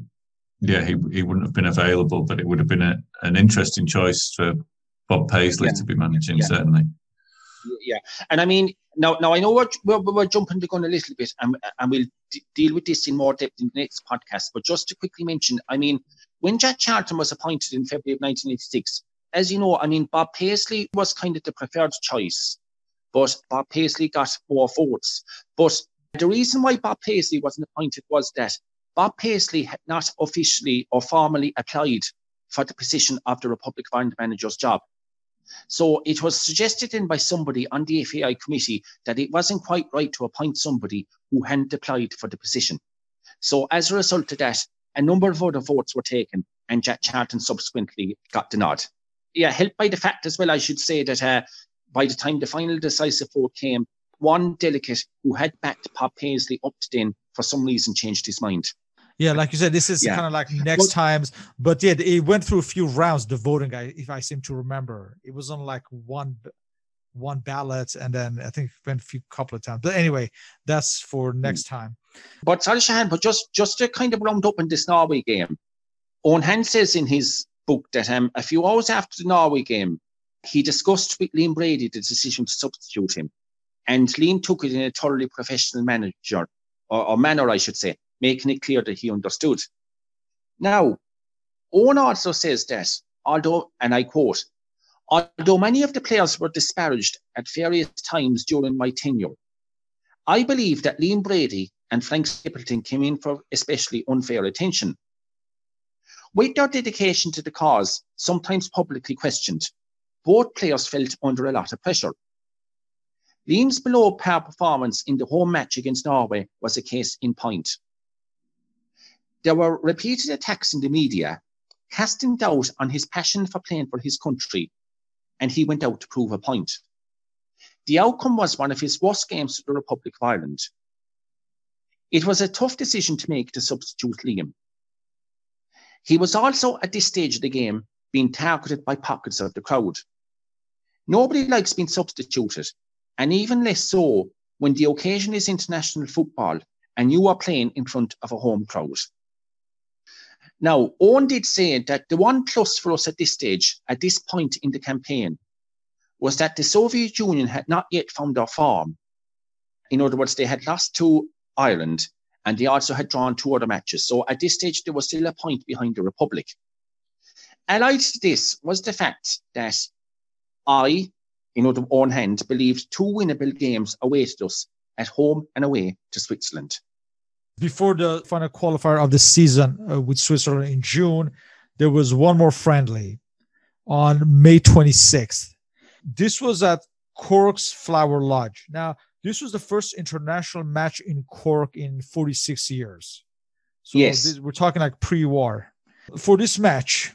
yeah, he, he wouldn't have been available, but it would have been a, an interesting choice for Bob Paisley yeah. to be managing, yeah. certainly. Yeah, and I mean, now, now I know we're, we're, we're jumping the gun a little bit, and, and we'll d- deal with this in more depth in the next podcast. But just to quickly mention, I mean, when Jack Charlton was appointed in February of 1986, as you know, I mean, Bob Paisley was kind of the preferred choice, but Bob Paisley got more votes. But the reason why Bob Paisley wasn't appointed was that Bob Paisley had not officially or formally applied for the position of the Republic Ireland manager's job. So it was suggested in by somebody on the FAI committee that it wasn't quite right to appoint somebody who hadn't applied for the position. So as a result of that, a number of other votes were taken and Jack Charlton subsequently got the nod. Yeah, helped by the fact as well, I should say that uh, by the time the final decisive vote came, one delegate who had backed Bob Paisley up to then, for some reason, changed his mind. Yeah, like you said, this is yeah. kind of like next times. But yeah, it went through a few rounds. The voting guy, if I seem to remember, it was on like one one ballot, and then I think it went a few couple of times. But anyway, that's for hmm. next time. But sorry, Shahan, but just just to kind of round up in this Norway game, Eoin Hand says in his book that um, a few hours after the Norway game, he discussed with Liam Brady the decision to substitute him. And Liam took it in a thoroughly professional manager, or, or manner, I should say, making it clear that he understood. Now, Eoin also says that, although, and I quote, although many of the players were disparaged at various times during my tenure, I believe that Liam Brady and Frank Stapleton came in for especially unfair attention. With their dedication to the cause, sometimes publicly questioned, both players felt under a lot of pressure. Liam's below par performance in the home match against Norway was a case in point. There were repeated attacks in the media, casting doubt on his passion for playing for his country, and he went out to prove a point. The outcome was one of his worst games for the Republic of Ireland. It was a tough decision to make to substitute Liam. He was also at this stage of the game being targeted by pockets of the crowd. Nobody likes being substituted, and even less so when the occasion is international football and you are playing in front of a home crowd. Now, Eoin did say that the one plus for us at this stage, at this point in the campaign, was that the Soviet Union had not yet found their form. In other words, they had lost to Ireland and they also had drawn two other matches. So at this stage, there was still a point behind the Republic. Allied to this was the fact that I in our own hand, believed two winnable games awaited us at home and away to Switzerland. Before the final qualifier of the season uh, with Switzerland in June, there was one more friendly on May 26th. This was at Cork's Flower Lodge. Now, this was the first international match in Cork in 46 years. So yes. This, we're talking like pre-war. For this match,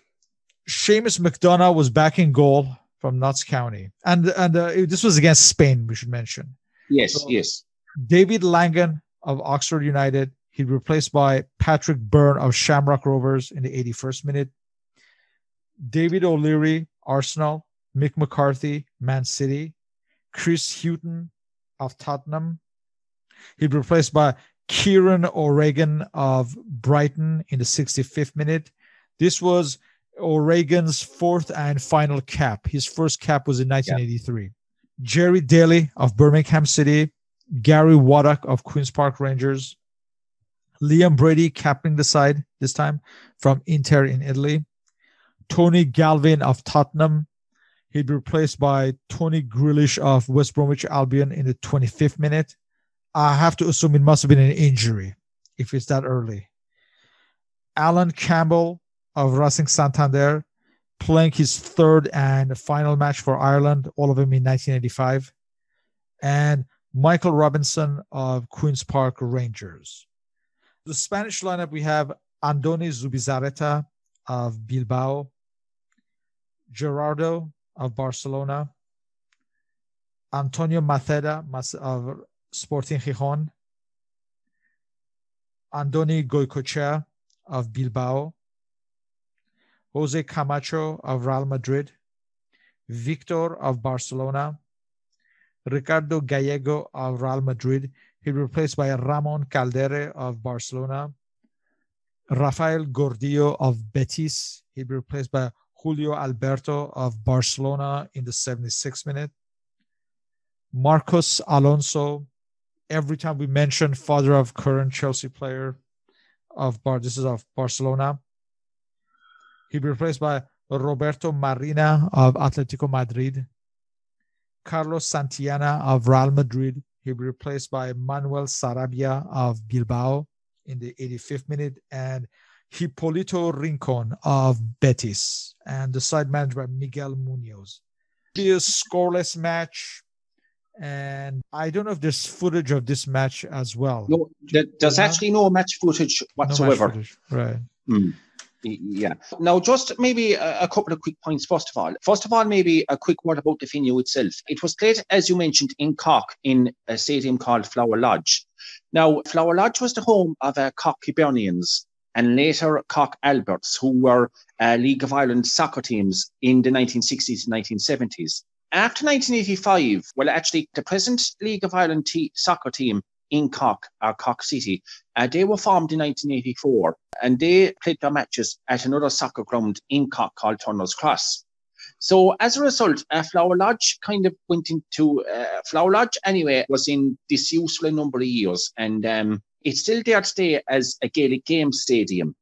Seamus McDonagh was back in goal from Notts County, and and uh, this was against Spain. We should mention. Yes, so yes. David Langan of Oxford United. He replaced by Patrick Byrne of Shamrock Rovers in the 81st minute. David O'Leary, Arsenal. Mick McCarthy, Man City. Chris Hughton of Tottenham. He'd replaced by Kieran O'Regan of Brighton in the 65th minute. This was O'Regan's fourth and final cap. His first cap was in 1983. Yeah. Gerry Daly of Birmingham City, Gary Waddock of Queen's Park Rangers, Liam Brady capping the side this time from Inter in Italy, Tony Galvin of Tottenham. He'd be replaced by Tony Grealish of West Bromwich Albion in the 25th minute. I have to assume it must have been an injury if it's that early. Alan Campbell of Racing Santander playing his third and final match for Ireland, all of them in 1985. And Michael Robinson of Queen's Park Rangers. The Spanish lineup we have Andoni Zubizarreta of Bilbao, Gerardo of Barcelona, Antonio Maceda of Sporting Gijón, Andoni Goicoechea of Bilbao, Jose Camacho of Real Madrid, Victor of Barcelona, Ricardo Gallego of Real Madrid. He replaced by Ramon Caldere of Barcelona, Rafael Gordillo of Betis. He replaced by Julio Alberto of Barcelona in the 76th minute. Marcos Alonso every time we mention father of current Chelsea player of Bar, this is of Barcelona. He'll be replaced by Roberto Marina of Atletico Madrid. Carlos Santillana of Real Madrid. He'll be replaced by Manuel Sarabia of Bilbao in the 85th minute and Hipolito Rincon of Betis and the side manager by Miguel Munoz. Be a scoreless match and I don't know if there's footage of this match as well. No, there's actually no match footage whatsoever. No match footage. Right. Mm. Yeah. Now, just maybe a, couple of quick points. First of all, first of all, maybe a quick word about the venue itself. It was played, as you mentioned, in Cork in a stadium called Flower Lodge. Now, Flower Lodge was the home of uh, Cork Hibernians and later Cork Alberts, who were uh, League of Ireland soccer teams in the 1960s and 1970s. After 1985, well, actually, the present League of Ireland t- soccer team in Cork, or Cork City, uh, they were formed in 1984 and they played their matches at another soccer ground in Cork called Turner's Cross. So as a result, uh, Flower Lodge kind of went into uh, Flower Lodge anyway was in disuse for a number of years, and um, it's still there today as a Gaelic Games stadium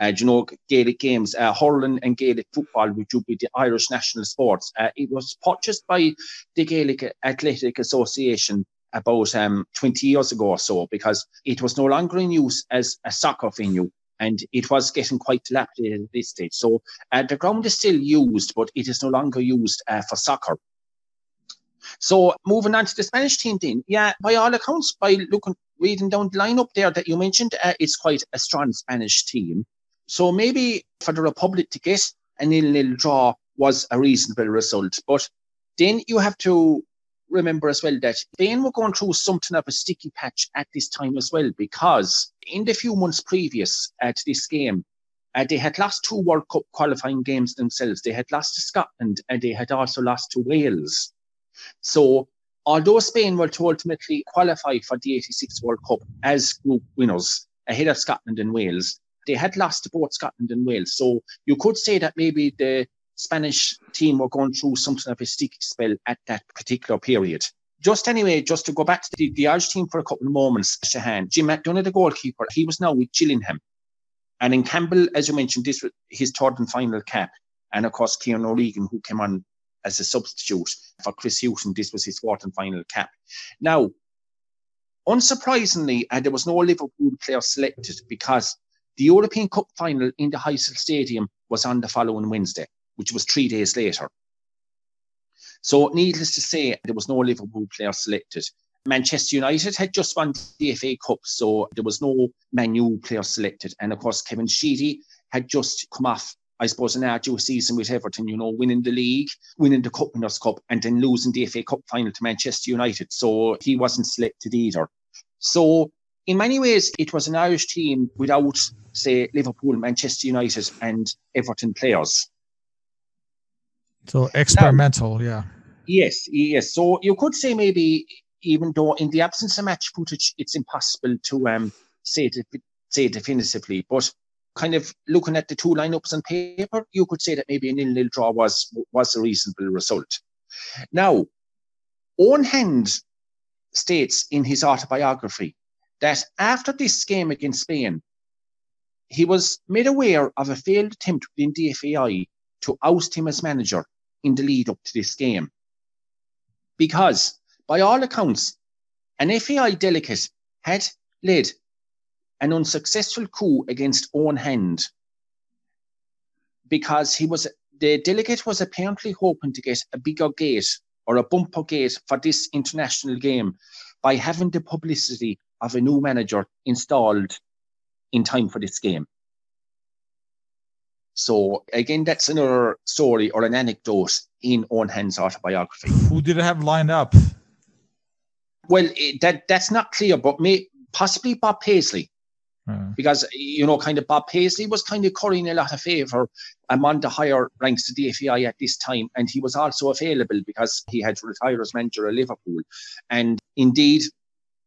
uh, you know, Gaelic games, uh, hurling and Gaelic football, which would be the Irish national sports. Uh, it was purchased by the Gaelic Athletic Association about um, 20 years ago or so because it was no longer in use as a soccer venue and it was getting quite dilapidated at this stage. So uh, the ground is still used, but it is no longer used uh, for soccer. So moving on to the Spanish team, then, yeah, by all accounts, by looking reading down the lineup there that you mentioned, uh, it's quite a strong Spanish team. So maybe for the Republic to get a nil-nil draw was a reasonable result. But then you have to remember as well that Spain were going through something of a sticky patch at this time as well, because in the few months previous to this game, uh, they had lost two World Cup qualifying games themselves. They had lost to Scotland and they had also lost to Wales. So, although Spain were to ultimately qualify for the 86 World Cup as group winners ahead of Scotland and Wales, they had lost to both Scotland and Wales. So you could say that maybe the Spanish team were going through something of a sticky spell at that particular period. Just anyway, just to go back to the, the Irish team for a couple of moments, Shahan, Jim McDonagh, the goalkeeper, he was now with Gillingham. And in Campbell, as you mentioned, this was his third and final cap. And of course, Kieran O'Regan, who came on as a substitute for Chris Hughton. This was his fourth and final cap. Now, unsurprisingly, uh, there was no Liverpool player selected because the European Cup final in the Heysel Stadium was on the following Wednesday, which was three days later. So, needless to say, there was no Liverpool player selected. Manchester United had just won the FA Cup, so there was no Man U player selected. And of course, Kevin Sheedy had just come off, I suppose, an arduous season with Everton, you know, winning the league, winning the Cup Winners' Cup, and then losing the FA Cup final to Manchester United. So he wasn't selected either. So, in many ways, it was an Irish team without, say, Liverpool, Manchester United, and Everton players. So experimental, now, yeah. Yes, yes. So you could say maybe even though in the absence of match footage, it's impossible to um, say say definitively. But kind of looking at the two lineups on paper, you could say that maybe a nil-nil draw was was a reasonable result. Now, Eoin Hand states in his autobiography that after this game against Spain, he was made aware of a failed attempt within the FAI to oust him as manager in the lead up to this game. Because by all accounts, an FAI delegate had led an unsuccessful coup against Eoin Hand because he was the delegate was apparently hoping to get a bigger gate or a bumper gate for this international game by having the publicity of a new manager installed in time for this game. So again, that's another story or an anecdote in Eoin Hand's autobiography. Who did it have lined up? Well, it, that that's not clear, but may, possibly Bob Paisley. Because you know, kind of Bob Paisley was kind of currying a lot of favour among the higher ranks of the FAI at this time, and he was also available because he had retired as manager of Liverpool. And indeed,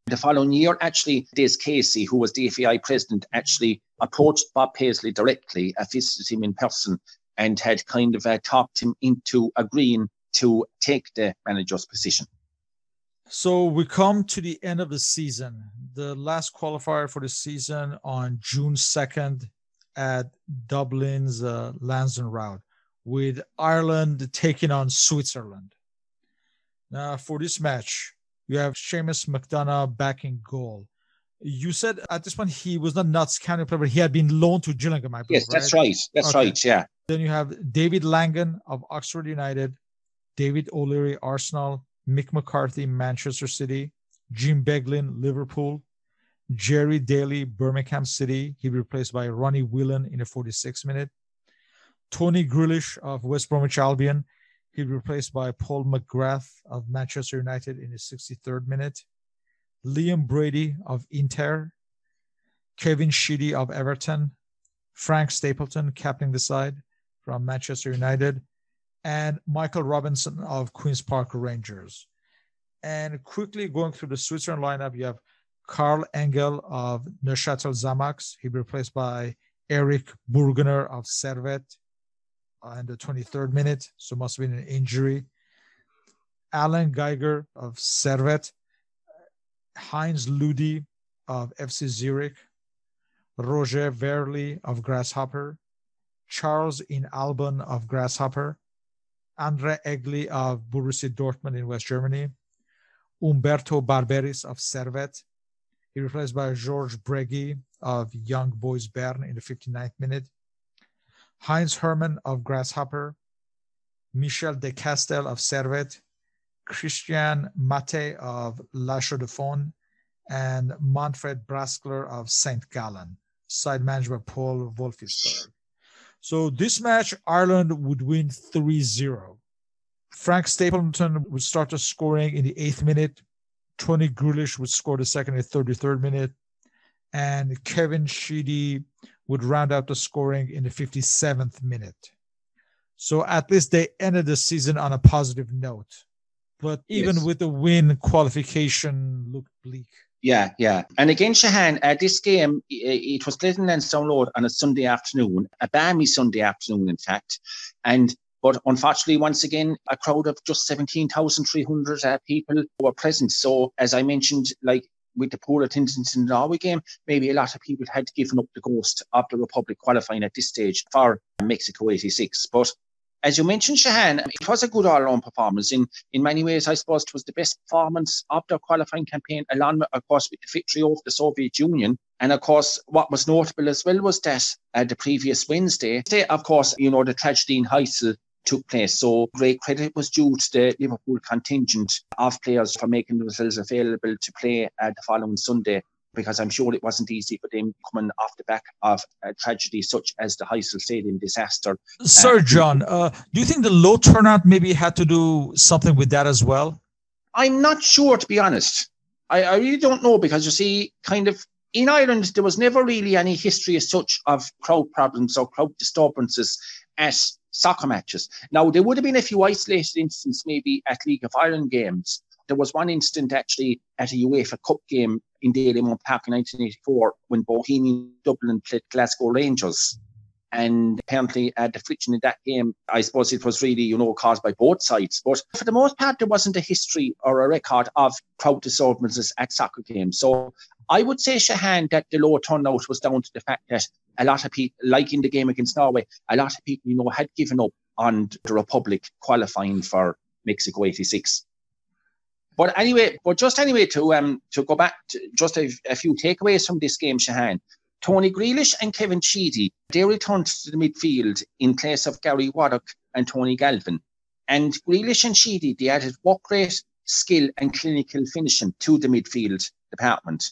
the following year, actually, Des Casey, who was the FAI president, actually approached Bob Paisley directly, uh, visited him in person, and had kind of uh, talked him into agreeing to take the manager's position. So we come to the end of the season. The last qualifier for the season on June 2nd at Dublin's uh, Lansdowne route with Ireland taking on Switzerland. Now, for this match, you have Seamus McDonagh back in goal. You said at this point he was not Notts County player, but he had been loaned to Gillingham. I believe, yes, that's right. That's okay. right. Yeah. Then you have David Langan of Oxford United, David O'Leary, Arsenal, Mick McCarthy, Manchester City, Jim Beglin, Liverpool, Gerry Daly, Birmingham City. He replaced by Ronnie Whelan in the 46th minute. Tony Grealish of West Bromwich Albion. He replaced by Paul McGrath of Manchester United in the 63rd minute. Liam Brady of Inter. Kevin Sheedy of Everton. Frank Stapleton captaining the side from Manchester United and Michael Robinson of Queen's Park Rangers. And quickly going through the Switzerland lineup, you have Karl Engel of Neuchâtel Xamax. He replaced by Eric Burgener of Servette in the 23rd minute, so must have been an injury. Alan Geiger of Servette, Heinz Ludi of FC Zurich, Roger Wehrli of Grasshopper, Charles in Alban of Grasshopper, Andre Egli of Borussia Dortmund in West Germany, Umberto Barberis of Servette. He replaced by George Bregy of Young Boys Bern in the 59th minute. Heinz Hermann of Grasshopper, Michel Decastel of Servette, Christian Mate of La Chaux-de-Fonds, and Manfred Braschler of St. Gallen, side managed by Paul Wolfisberg. So this match, Ireland would win 3 0. Frank Stapleton would start the scoring in the eighth minute. Tony Grealish would score the second and 33rd minute. And Kevin Sheedy would round out the scoring in the 57th minute. So at least they ended the season on a positive note. But even yes. with the win, qualification looked bleak. Yeah, yeah. And again, Shahan, uh, this game, it was played in Lansdowne Road on a Sunday afternoon, a balmy Sunday afternoon, in fact. And but unfortunately, once again, a crowd of just 17,300 uh, people were present. So, as I mentioned, like with the poor attendance in the Norway game, maybe a lot of people had given up the ghost of the Republic qualifying at this stage for Mexico 86. But as you mentioned, Shahan, it was a good all-round performance. In in many ways, I suppose it was the best performance of their qualifying campaign, along, with, of course, with the victory over the Soviet Union. And of course, what was notable as well was that uh, the previous Wednesday, of course, you know, the tragedy in Heysel took place. So great credit was due to the Liverpool contingent of players for making themselves available to play uh, the following Sunday because I'm sure it wasn't easy for them coming off the back of a tragedy such as the Heysel Stadium disaster. Sir uh, John, uh, do you think the low turnout maybe had to do something with that as well? I'm not sure, to be honest. I, I really don't know because you see, kind of in Ireland, there was never really any history as such of crowd problems or crowd disturbances at soccer matches. Now, there would have been a few isolated instances maybe at League of Ireland games, there was one instant actually at a UEFA Cup game in Dalymount Park in 1984 when Bohemian Dublin played Glasgow Rangers. And apparently, the friction in that game, I suppose it was really, you know, caused by both sides. But for the most part, there wasn't a history or a record of crowd disturbances at soccer games. So I would say, Shahan, that the low turnout was down to the fact that a lot of people, like in the game against Norway, a lot of people, you know, had given up on the Republic qualifying for Mexico 86. But anyway, but just anyway to um to go back to just a, a few takeaways from this game, Shahan. Tony Grealish and Kevin Sheedy, they returned to the midfield in place of Gary Waddock and Tony Galvin. And Grealish and Sheedy, they added work rate, skill, and clinical finishing to the midfield department.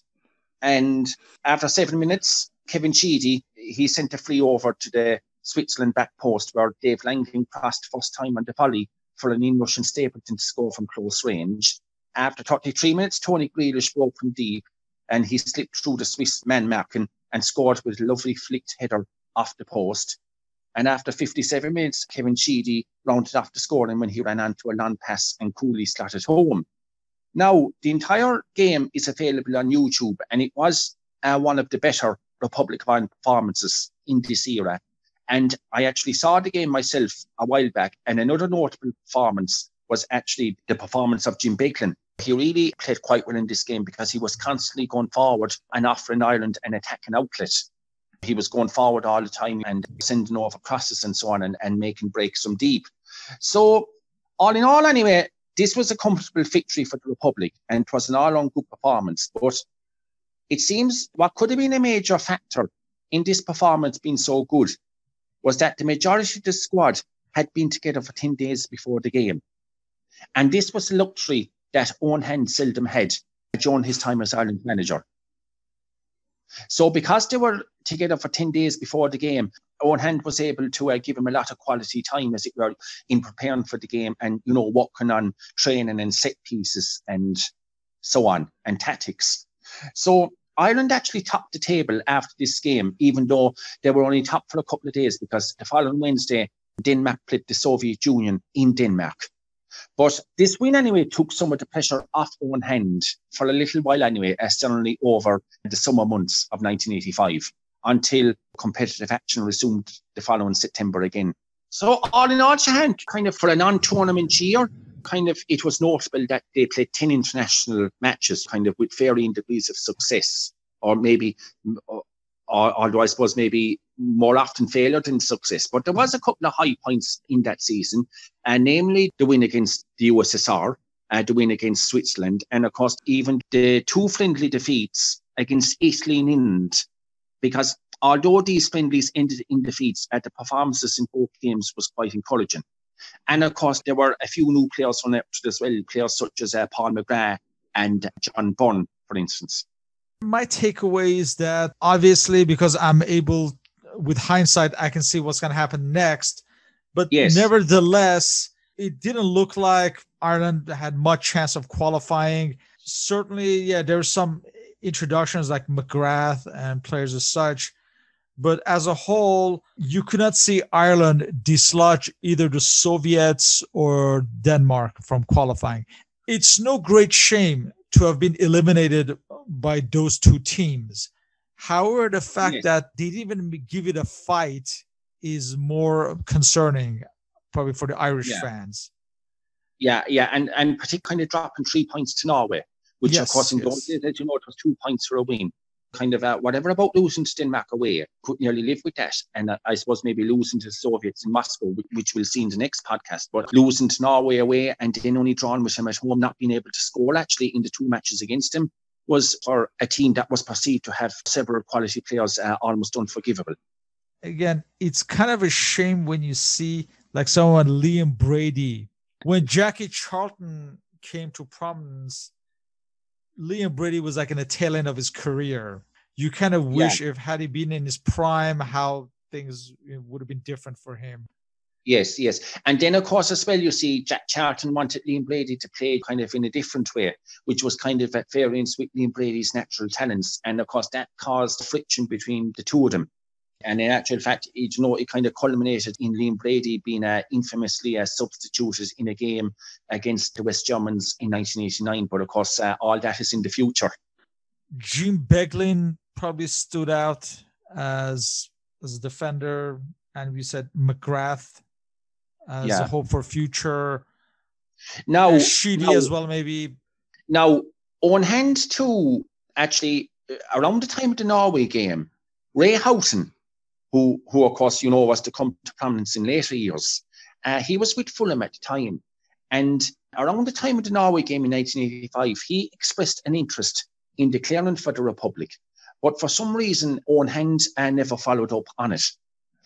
And after seven minutes, Kevin Sheedy, he sent a free over to the Switzerland back post where Dave Langan crossed first time on the volley for an in-Russian Stapleton to score from close range. After 33 minutes, Tony Grealish broke from deep and he slipped through the Swiss man marking and scored with a lovely flicked header off the post. And after 57 minutes, Kevin Sheedy rounded off the scoring when he ran onto a long pass and coolly slotted home. Now, the entire game is available on YouTube, and it was uh, one of the better Republic of Ireland performances in this era. And I actually saw the game myself a while back, and another notable performance was actually the performance of Jim Beglin. He really played quite well in this game because he was constantly going forward and offering Ireland an attacking outlet. He was going forward all the time and sending over crosses and so on and, and making breaks from deep. So, all in all, anyway, this was a comfortable victory for the Republic and it was an all round good performance. But it seems what could have been a major factor in this performance being so good was that the majority of the squad had been together for 10 days before the game. And this was a luxury that Eoin Hand seldom had during his time as Ireland manager. So because they were together for 10 days before the game, Eoin Hand was able to uh, give him a lot of quality time, as it were, in preparing for the game and, you know, working on training and set pieces and so on, and tactics. So Ireland actually topped the table after this game, even though they were only top for a couple of days, because the following Wednesday, Denmark played the Soviet Union in Denmark. But this win anyway took some of the pressure off Eoin Hand for a little while anyway, uh, as generally over the summer months of 1985 until competitive action resumed the following September again. So all in all, Shahan, kind of for a non-tournament year, kind of it was notable that they played 10 international matches, kind of with varying degrees of success, or maybe, or, although I suppose maybe more often failure than success. But there was a couple of high points in that season, uh, namely the win against the USSR, uh, the win against Switzerland, and of course even the two friendly defeats against Italy and England. Because although these friendlies ended in defeats, uh, the performances in both games was quite encouraging. And of course, there were a few new players from it as well, players such as uh, Paul McGrath and John Byrne, for instance. My takeaway is that obviously, because I'm able with hindsight, I can see what's going to happen next. But yes. nevertheless, it didn't look like Ireland had much chance of qualifying. Certainly, yeah, there's some introductions like McGrath and players as such. But as a whole, you could not see Ireland dislodge either the Soviets or Denmark from qualifying. It's no great shame to have been eliminated by those two teams. However, the fact yes. that they didn't even give it a fight is more concerning, probably for the Irish yeah. fans. Yeah, yeah, and and particularly dropping three points to Norway, which yes, of course in yes. days, as you know, it was two points for a win. Kind of uh, whatever about losing to Denmark away, could nearly live with that. And uh, I suppose maybe losing to the Soviets in Moscow, which we'll see in the next podcast, but losing to Norway away and then only drawing with him at home, not being able to score actually in the two matches against him was for a team that was perceived to have several quality players uh, almost unforgivable. Again, it's kind of a shame when you see like someone Liam Brady. When Jackie Charlton came to prominence, Liam Brady was like in the tail end of his career. You kind of wish yeah. if had he been in his prime, how things would have been different for him. Yes, yes. And then, of course, as well, you see Jack Charlton wanted Liam Brady to play kind of in a different way, which was kind of at variance with Liam Brady's natural talents. And of course, that caused friction between the two of them. And in actual fact, you know, it kind of culminated in Liam Brady being uh, infamously uh, substituted in a game against the West Germans in 1989. But of course, uh, all that is in the future. Jim Beglin probably stood out as as a defender, and we said McGrath as yeah. a hope for future. Now, Sheedy now, as well, maybe. Now, on hand too, actually, around the time of the Norway game, Ray Houghton who, who of course, you know, was to come to prominence in later years. Uh, he was with Fulham at the time. And around the time of the Norway game in 1985, he expressed an interest in declaring for the Republic. But for some reason, Eoin Hand uh, never followed up on it.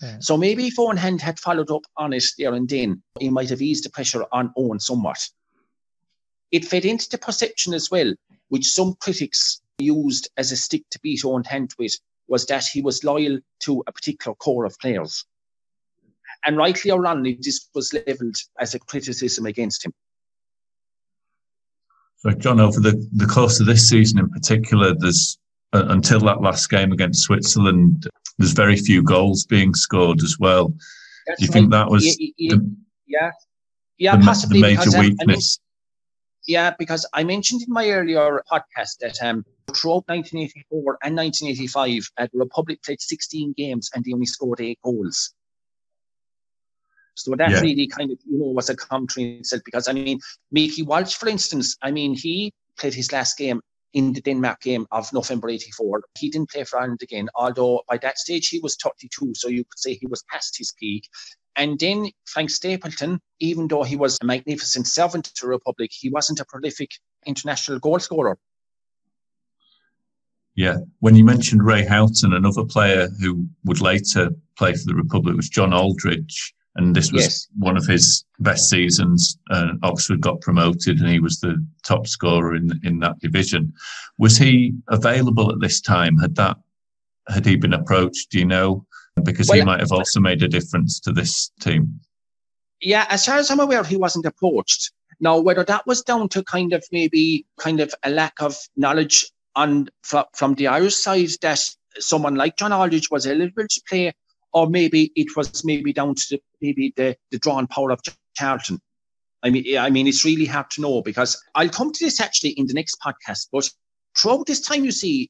Yeah. So maybe if Eoin Hand had followed up on it there and then, he might have eased the pressure on Eoin somewhat. It fed into the perception as well, which some critics used as a stick to beat Eoin Hand with, was that he was loyal to a particular core of players. And rightly or wrongly, this was levelled as a criticism against him. So, John, over the, the course of this season in particular, there's uh, until that last game against Switzerland, there's very few goals being scored as well. That's Do you right. think that was yeah, yeah, the, yeah, yeah the, possibly the major because, weakness? I mean, yeah, because I mentioned in my earlier podcast that um, throughout 1984 and 1985, uh, the Republic played 16 games and they only scored eight goals. So that yeah. really kind of, you know, was a commentary itself because, I mean, Mickey Walsh, for instance, I mean, he played his last game in the Denmark game of November 84. He didn't play for Ireland again, although by that stage he was 32, so you could say he was past his peak. And then Frank Stapleton, even though he was a magnificent servant to the Republic, he wasn't a prolific international goal scorer. Yeah. When you mentioned Ray Houghton, another player who would later play for the Republic was John Aldridge. And this was yes. one of his best seasons. Uh, Oxford got promoted and he was the top scorer in, in that division. Was he available at this time? Had that, had he been approached? Do you know? Because well, he might have also made a difference to this team. Yeah, as far as I'm aware, he wasn't approached. Now, whether that was down to kind of maybe kind of a lack of knowledge on from, from the Irish side that someone like John Aldridge was eligible to play, or maybe it was maybe down to the, maybe the, the drawn power of Charlton. I mean, I mean, it's really hard to know because I'll come to this actually in the next podcast. But throughout this time, you see,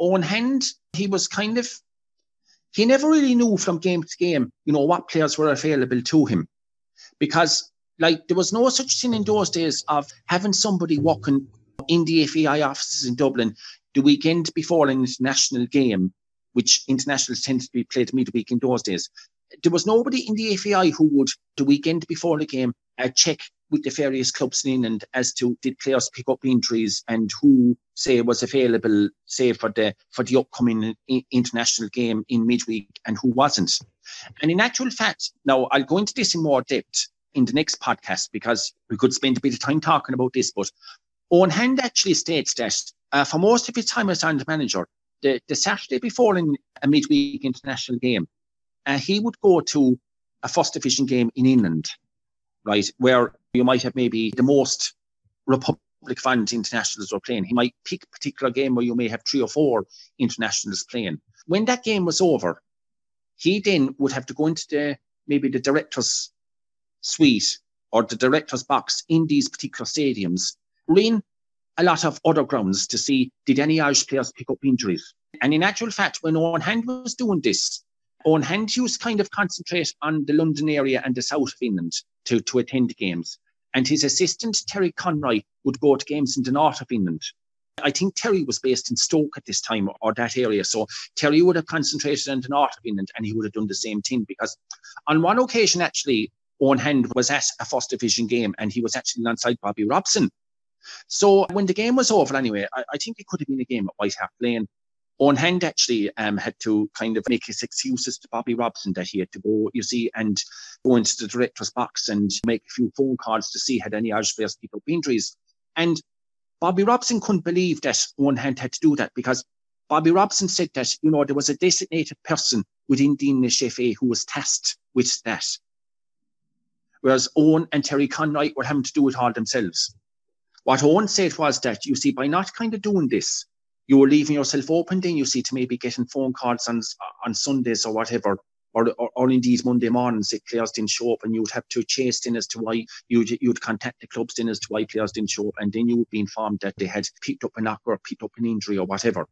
Eoin Hand, he was kind of, he never really knew from game to game, you know, what players were available to him, because like there was no such thing in those days of having somebody walking in the FAI offices in Dublin the weekend before an international game, which internationals tend to be played midweek in those days. There was nobody in the FAI who would, the weekend before the game, uh, check with the various clubs in England as to did players pick up injuries and who say was available, say for the for the upcoming international game in midweek and who wasn't. And in actual fact, now I'll go into this in more depth in the next podcast because we could spend a bit of time talking about this, but Eoin Hand actually states that uh, for most of his time as Ireland manager, the, the Saturday before in a midweek international game, uh, he would go to a first division game in England, right, where you might have maybe the most Republic fans internationals are playing. He might pick a particular game where you may have three or four internationals playing. When that game was over, he then would have to go into the maybe the director's suite or the director's box in these particular stadiums ran a lot of other grounds to see did any Irish players pick up injuries. And in actual fact, when Eoin Hand was doing this, Eoin Hand used kind of concentrate on the London area and the south of England to, to attend games. And his assistant, Terry Conroy, would go to games in the north of England. I think Terry was based in Stoke at this time or that area. So Terry would have concentrated in the north of England and he would have done the same thing because on one occasion, actually, Eoin Hand was at a first division game and he was actually alongside Bobby Robson. So when the game was over, anyway, I, I think it could have been a game at White Hart Lane. Eoin Hand actually um, had to kind of make his excuses to Bobby Robson that he had to go, you see, and go into the director's box and make a few phone calls to see had any Irish players picked up injuries. And Bobby Robson couldn't believe that Eoin Hand had to do that because Bobby Robson said that, you know, there was a designated person within the English FA who was tasked with that. Whereas Eoin and Terry Conroy were having to do it all themselves. What Eoin said was that, you see, by not kind of doing this, you were leaving yourself open then, you see, to maybe getting phone calls on, on Sundays or whatever, or, or, or indeed Monday mornings if players didn't show up and you would have to chase in as to why you'd, you'd contact the clubs then as to why players didn't show up and then you would be informed that they had picked up a knock or picked up an injury or whatever.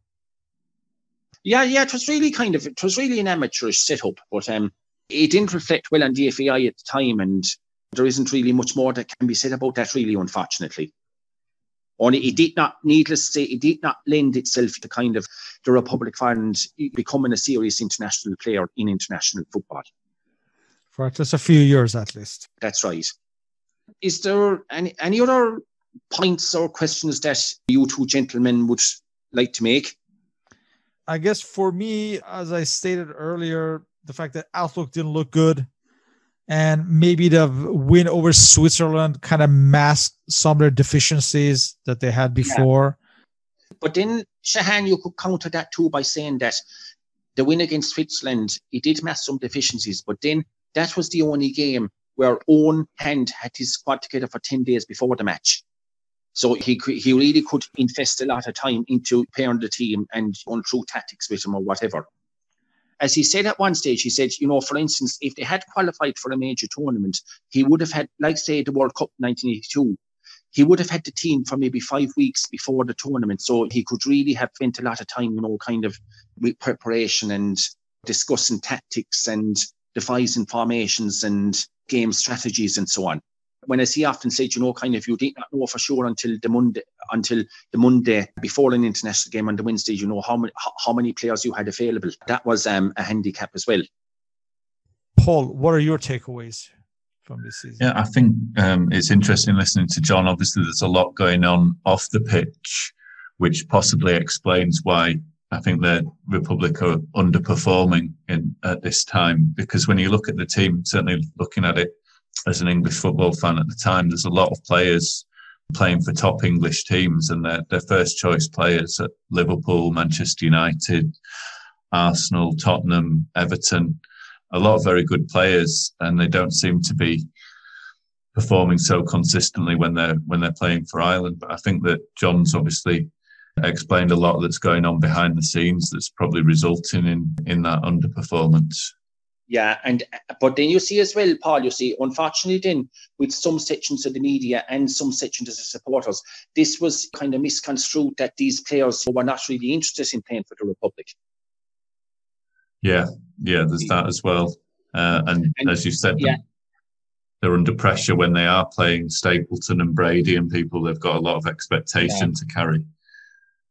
Yeah, yeah, it was really kind of, it was really an amateurish setup, but um, it didn't reflect well on DFAI at the time and there isn't really much more that can be said about that really, unfortunately. Only it did not, needless to say, it did not lend itself to kind of the Republic of Ireland becoming a serious international player in international football. For just a few years at least. That's right. Is there any, any other points or questions that you two gentlemen would like to make? I guess for me, as I stated earlier, the fact that Outlook didn't look good and maybe the win over Switzerland kind of masked some of their deficiencies that they had before. Yeah. But then, Shahan, you could counter that too by saying that the win against Switzerland, it did mask some deficiencies, but then that was the only game where Eoin Hand had his squad together for 10 days before the match. So he he really could invest a lot of time into pairing the team and going through tactics with him or whatever as he said at one stage, he said, you know, for instance, if they had qualified for a major tournament, he would have had, like say, the World Cup 1982, he would have had the team for maybe five weeks before the tournament. So he could really have spent a lot of time, you know, kind of with preparation and discussing tactics and devising formations and game strategies and so on when I see often said, you know, kind of you did not know for sure until the Monday until the Monday before an international game on the Wednesday, you know how many how many players you had available. That was um, a handicap as well. Paul, what are your takeaways from this season? Yeah, I think um, it's interesting listening to John. Obviously, there's a lot going on off the pitch, which possibly explains why I think the Republic are underperforming in at this time. Because when you look at the team, certainly looking at it as an English football fan at the time, there's a lot of players playing for top English teams and they're, they're first choice players at Liverpool, Manchester United, Arsenal, Tottenham, Everton. A lot of very good players, and they don't seem to be performing so consistently when they're when they're playing for Ireland. But I think that John's obviously explained a lot that's going on behind the scenes that's probably resulting in in that underperformance. Yeah, and but then you see as well, Paul. You see, unfortunately, then with some sections of the media and some sections of the supporters, this was kind of misconstrued that these players were not really interested in playing for the Republic. Yeah, yeah, there's that as well. Uh, and, and, as you said, yeah. they're under pressure when they are playing Stapleton and Brady and people. They've got a lot of expectation yeah. to carry.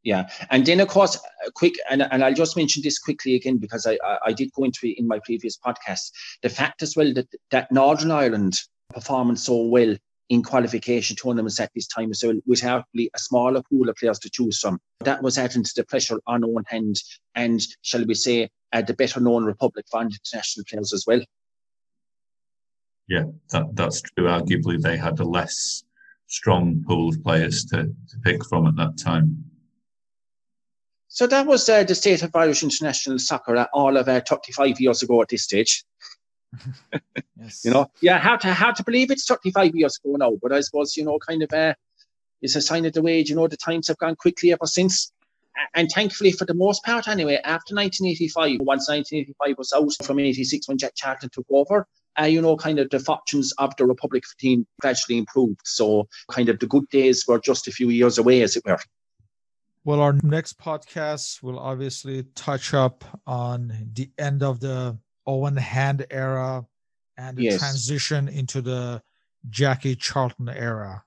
Yeah, and then of course, quick, and, and I'll just mention this quickly again because I, I, I did go into it in my previous podcast. The fact as well that that Northern Ireland performed so well in qualification tournaments at this time so with arguably a smaller pool of players to choose from. That was adding to the pressure on Eoin Hand and, shall we say, uh, the better known Republic for international players as well. Yeah, that, that's true. Arguably, they had a less strong pool of players to, to pick from at that time. So that was uh, the state of Irish international soccer uh, all of uh, 35 years ago at this stage. yes. You know, yeah, hard to hard to believe it's 35 years ago now, but I suppose you know, kind of, uh, it's a sign of the age. You know, the times have gone quickly ever since. And thankfully, for the most part, anyway, after 1985, once 1985 was out from 86 when Jack Charlton took over, uh, you know, kind of the fortunes of the Republic team gradually improved. So, kind of the good days were just a few years away, as it were. Well, our next podcast will obviously touch up on the end of the Eoin Hand era and the yes. transition into the Jackie Charlton era.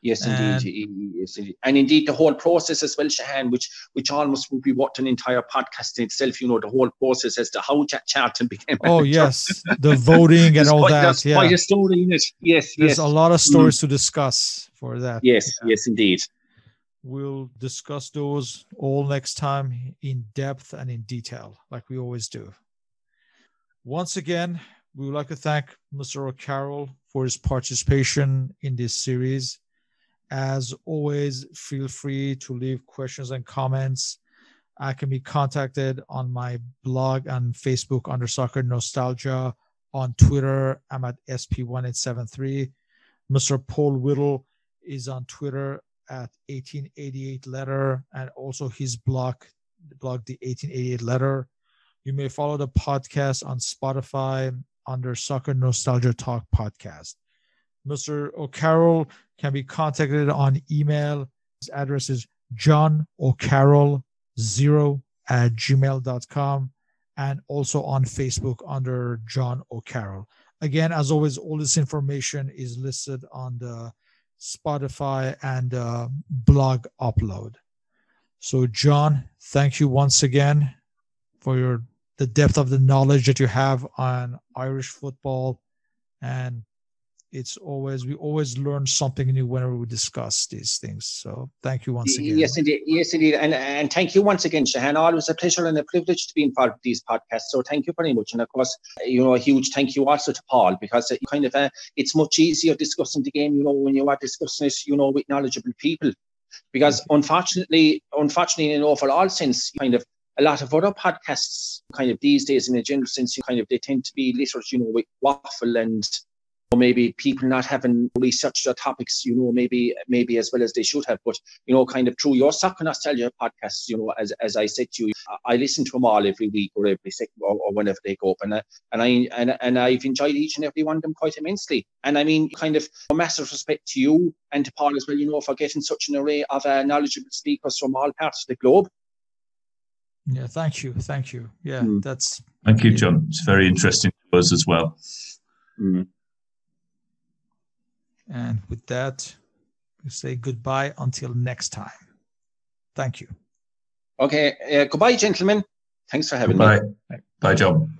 Yes, indeed. And, yes, indeed. And indeed, the whole process as well, Shahan, which which almost would be what an entire podcast in itself. You know, the whole process as to how Jack Charlton became. Oh yes, the voting and all quite, that. There's yeah, quite a story in it. Yes, there's yes. a lot of stories mm. to discuss for that. Yes, yeah. yes, indeed. We'll discuss those all next time in depth and in detail, like we always do. Once again, we would like to thank Mr. O'Carroll for his participation in this series. As always, feel free to leave questions and comments. I can be contacted on my blog and Facebook under Soccernostalgia. On Twitter, I'm at SP1873. Mr. Paul Whittle is on Twitter at 1888 letter and also his blog, blog the 1888 letter. You may follow the podcast on Spotify under Soccernostalgia Talk Podcast. Mr. O'Carroll can be contacted on email. His address is John O'Carroll zero at gmail.com and also on Facebook under John O'Carroll. Again, as always, all this information is listed on the Spotify and uh, blog upload. So, John, thank you once again for your the depth of the knowledge that you have on Irish football and it's always we always learn something new whenever we discuss these things. So thank you once again. Yes, indeed. Yes, indeed. And and thank you once again, Shahan. Always a pleasure and a privilege to be involved with these podcasts. So thank you very much. And of course, you know, a huge thank you also to Paul because it kind of uh, it's much easier discussing the game, you know, when you are discussing it, you know, with knowledgeable people. Because unfortunately, unfortunately, in an overall sense, kind of a lot of other podcasts kind of these days in a general sense you kind of they tend to be littered you know with waffle and or maybe people not having researched their topics, you know, maybe maybe as well as they should have. But you know, kind of through your Soccernostalgia podcasts, you your podcast you know, as as I said to you, I listen to them all every week or every second or, or whenever they go up, and I, and I and and I've enjoyed each and every one of them quite immensely. And I mean, kind of a massive respect to you and to Paul as well, you know, for getting such an array of uh, knowledgeable speakers from all parts of the globe. Yeah, thank you, thank you. Yeah, mm. that's. Thank you, John. It's very interesting to us as well. Mm. And with that, we say goodbye until next time. Thank you. Okay. Uh, goodbye, gentlemen. Thanks for having goodbye. me. Bye, Bye, John.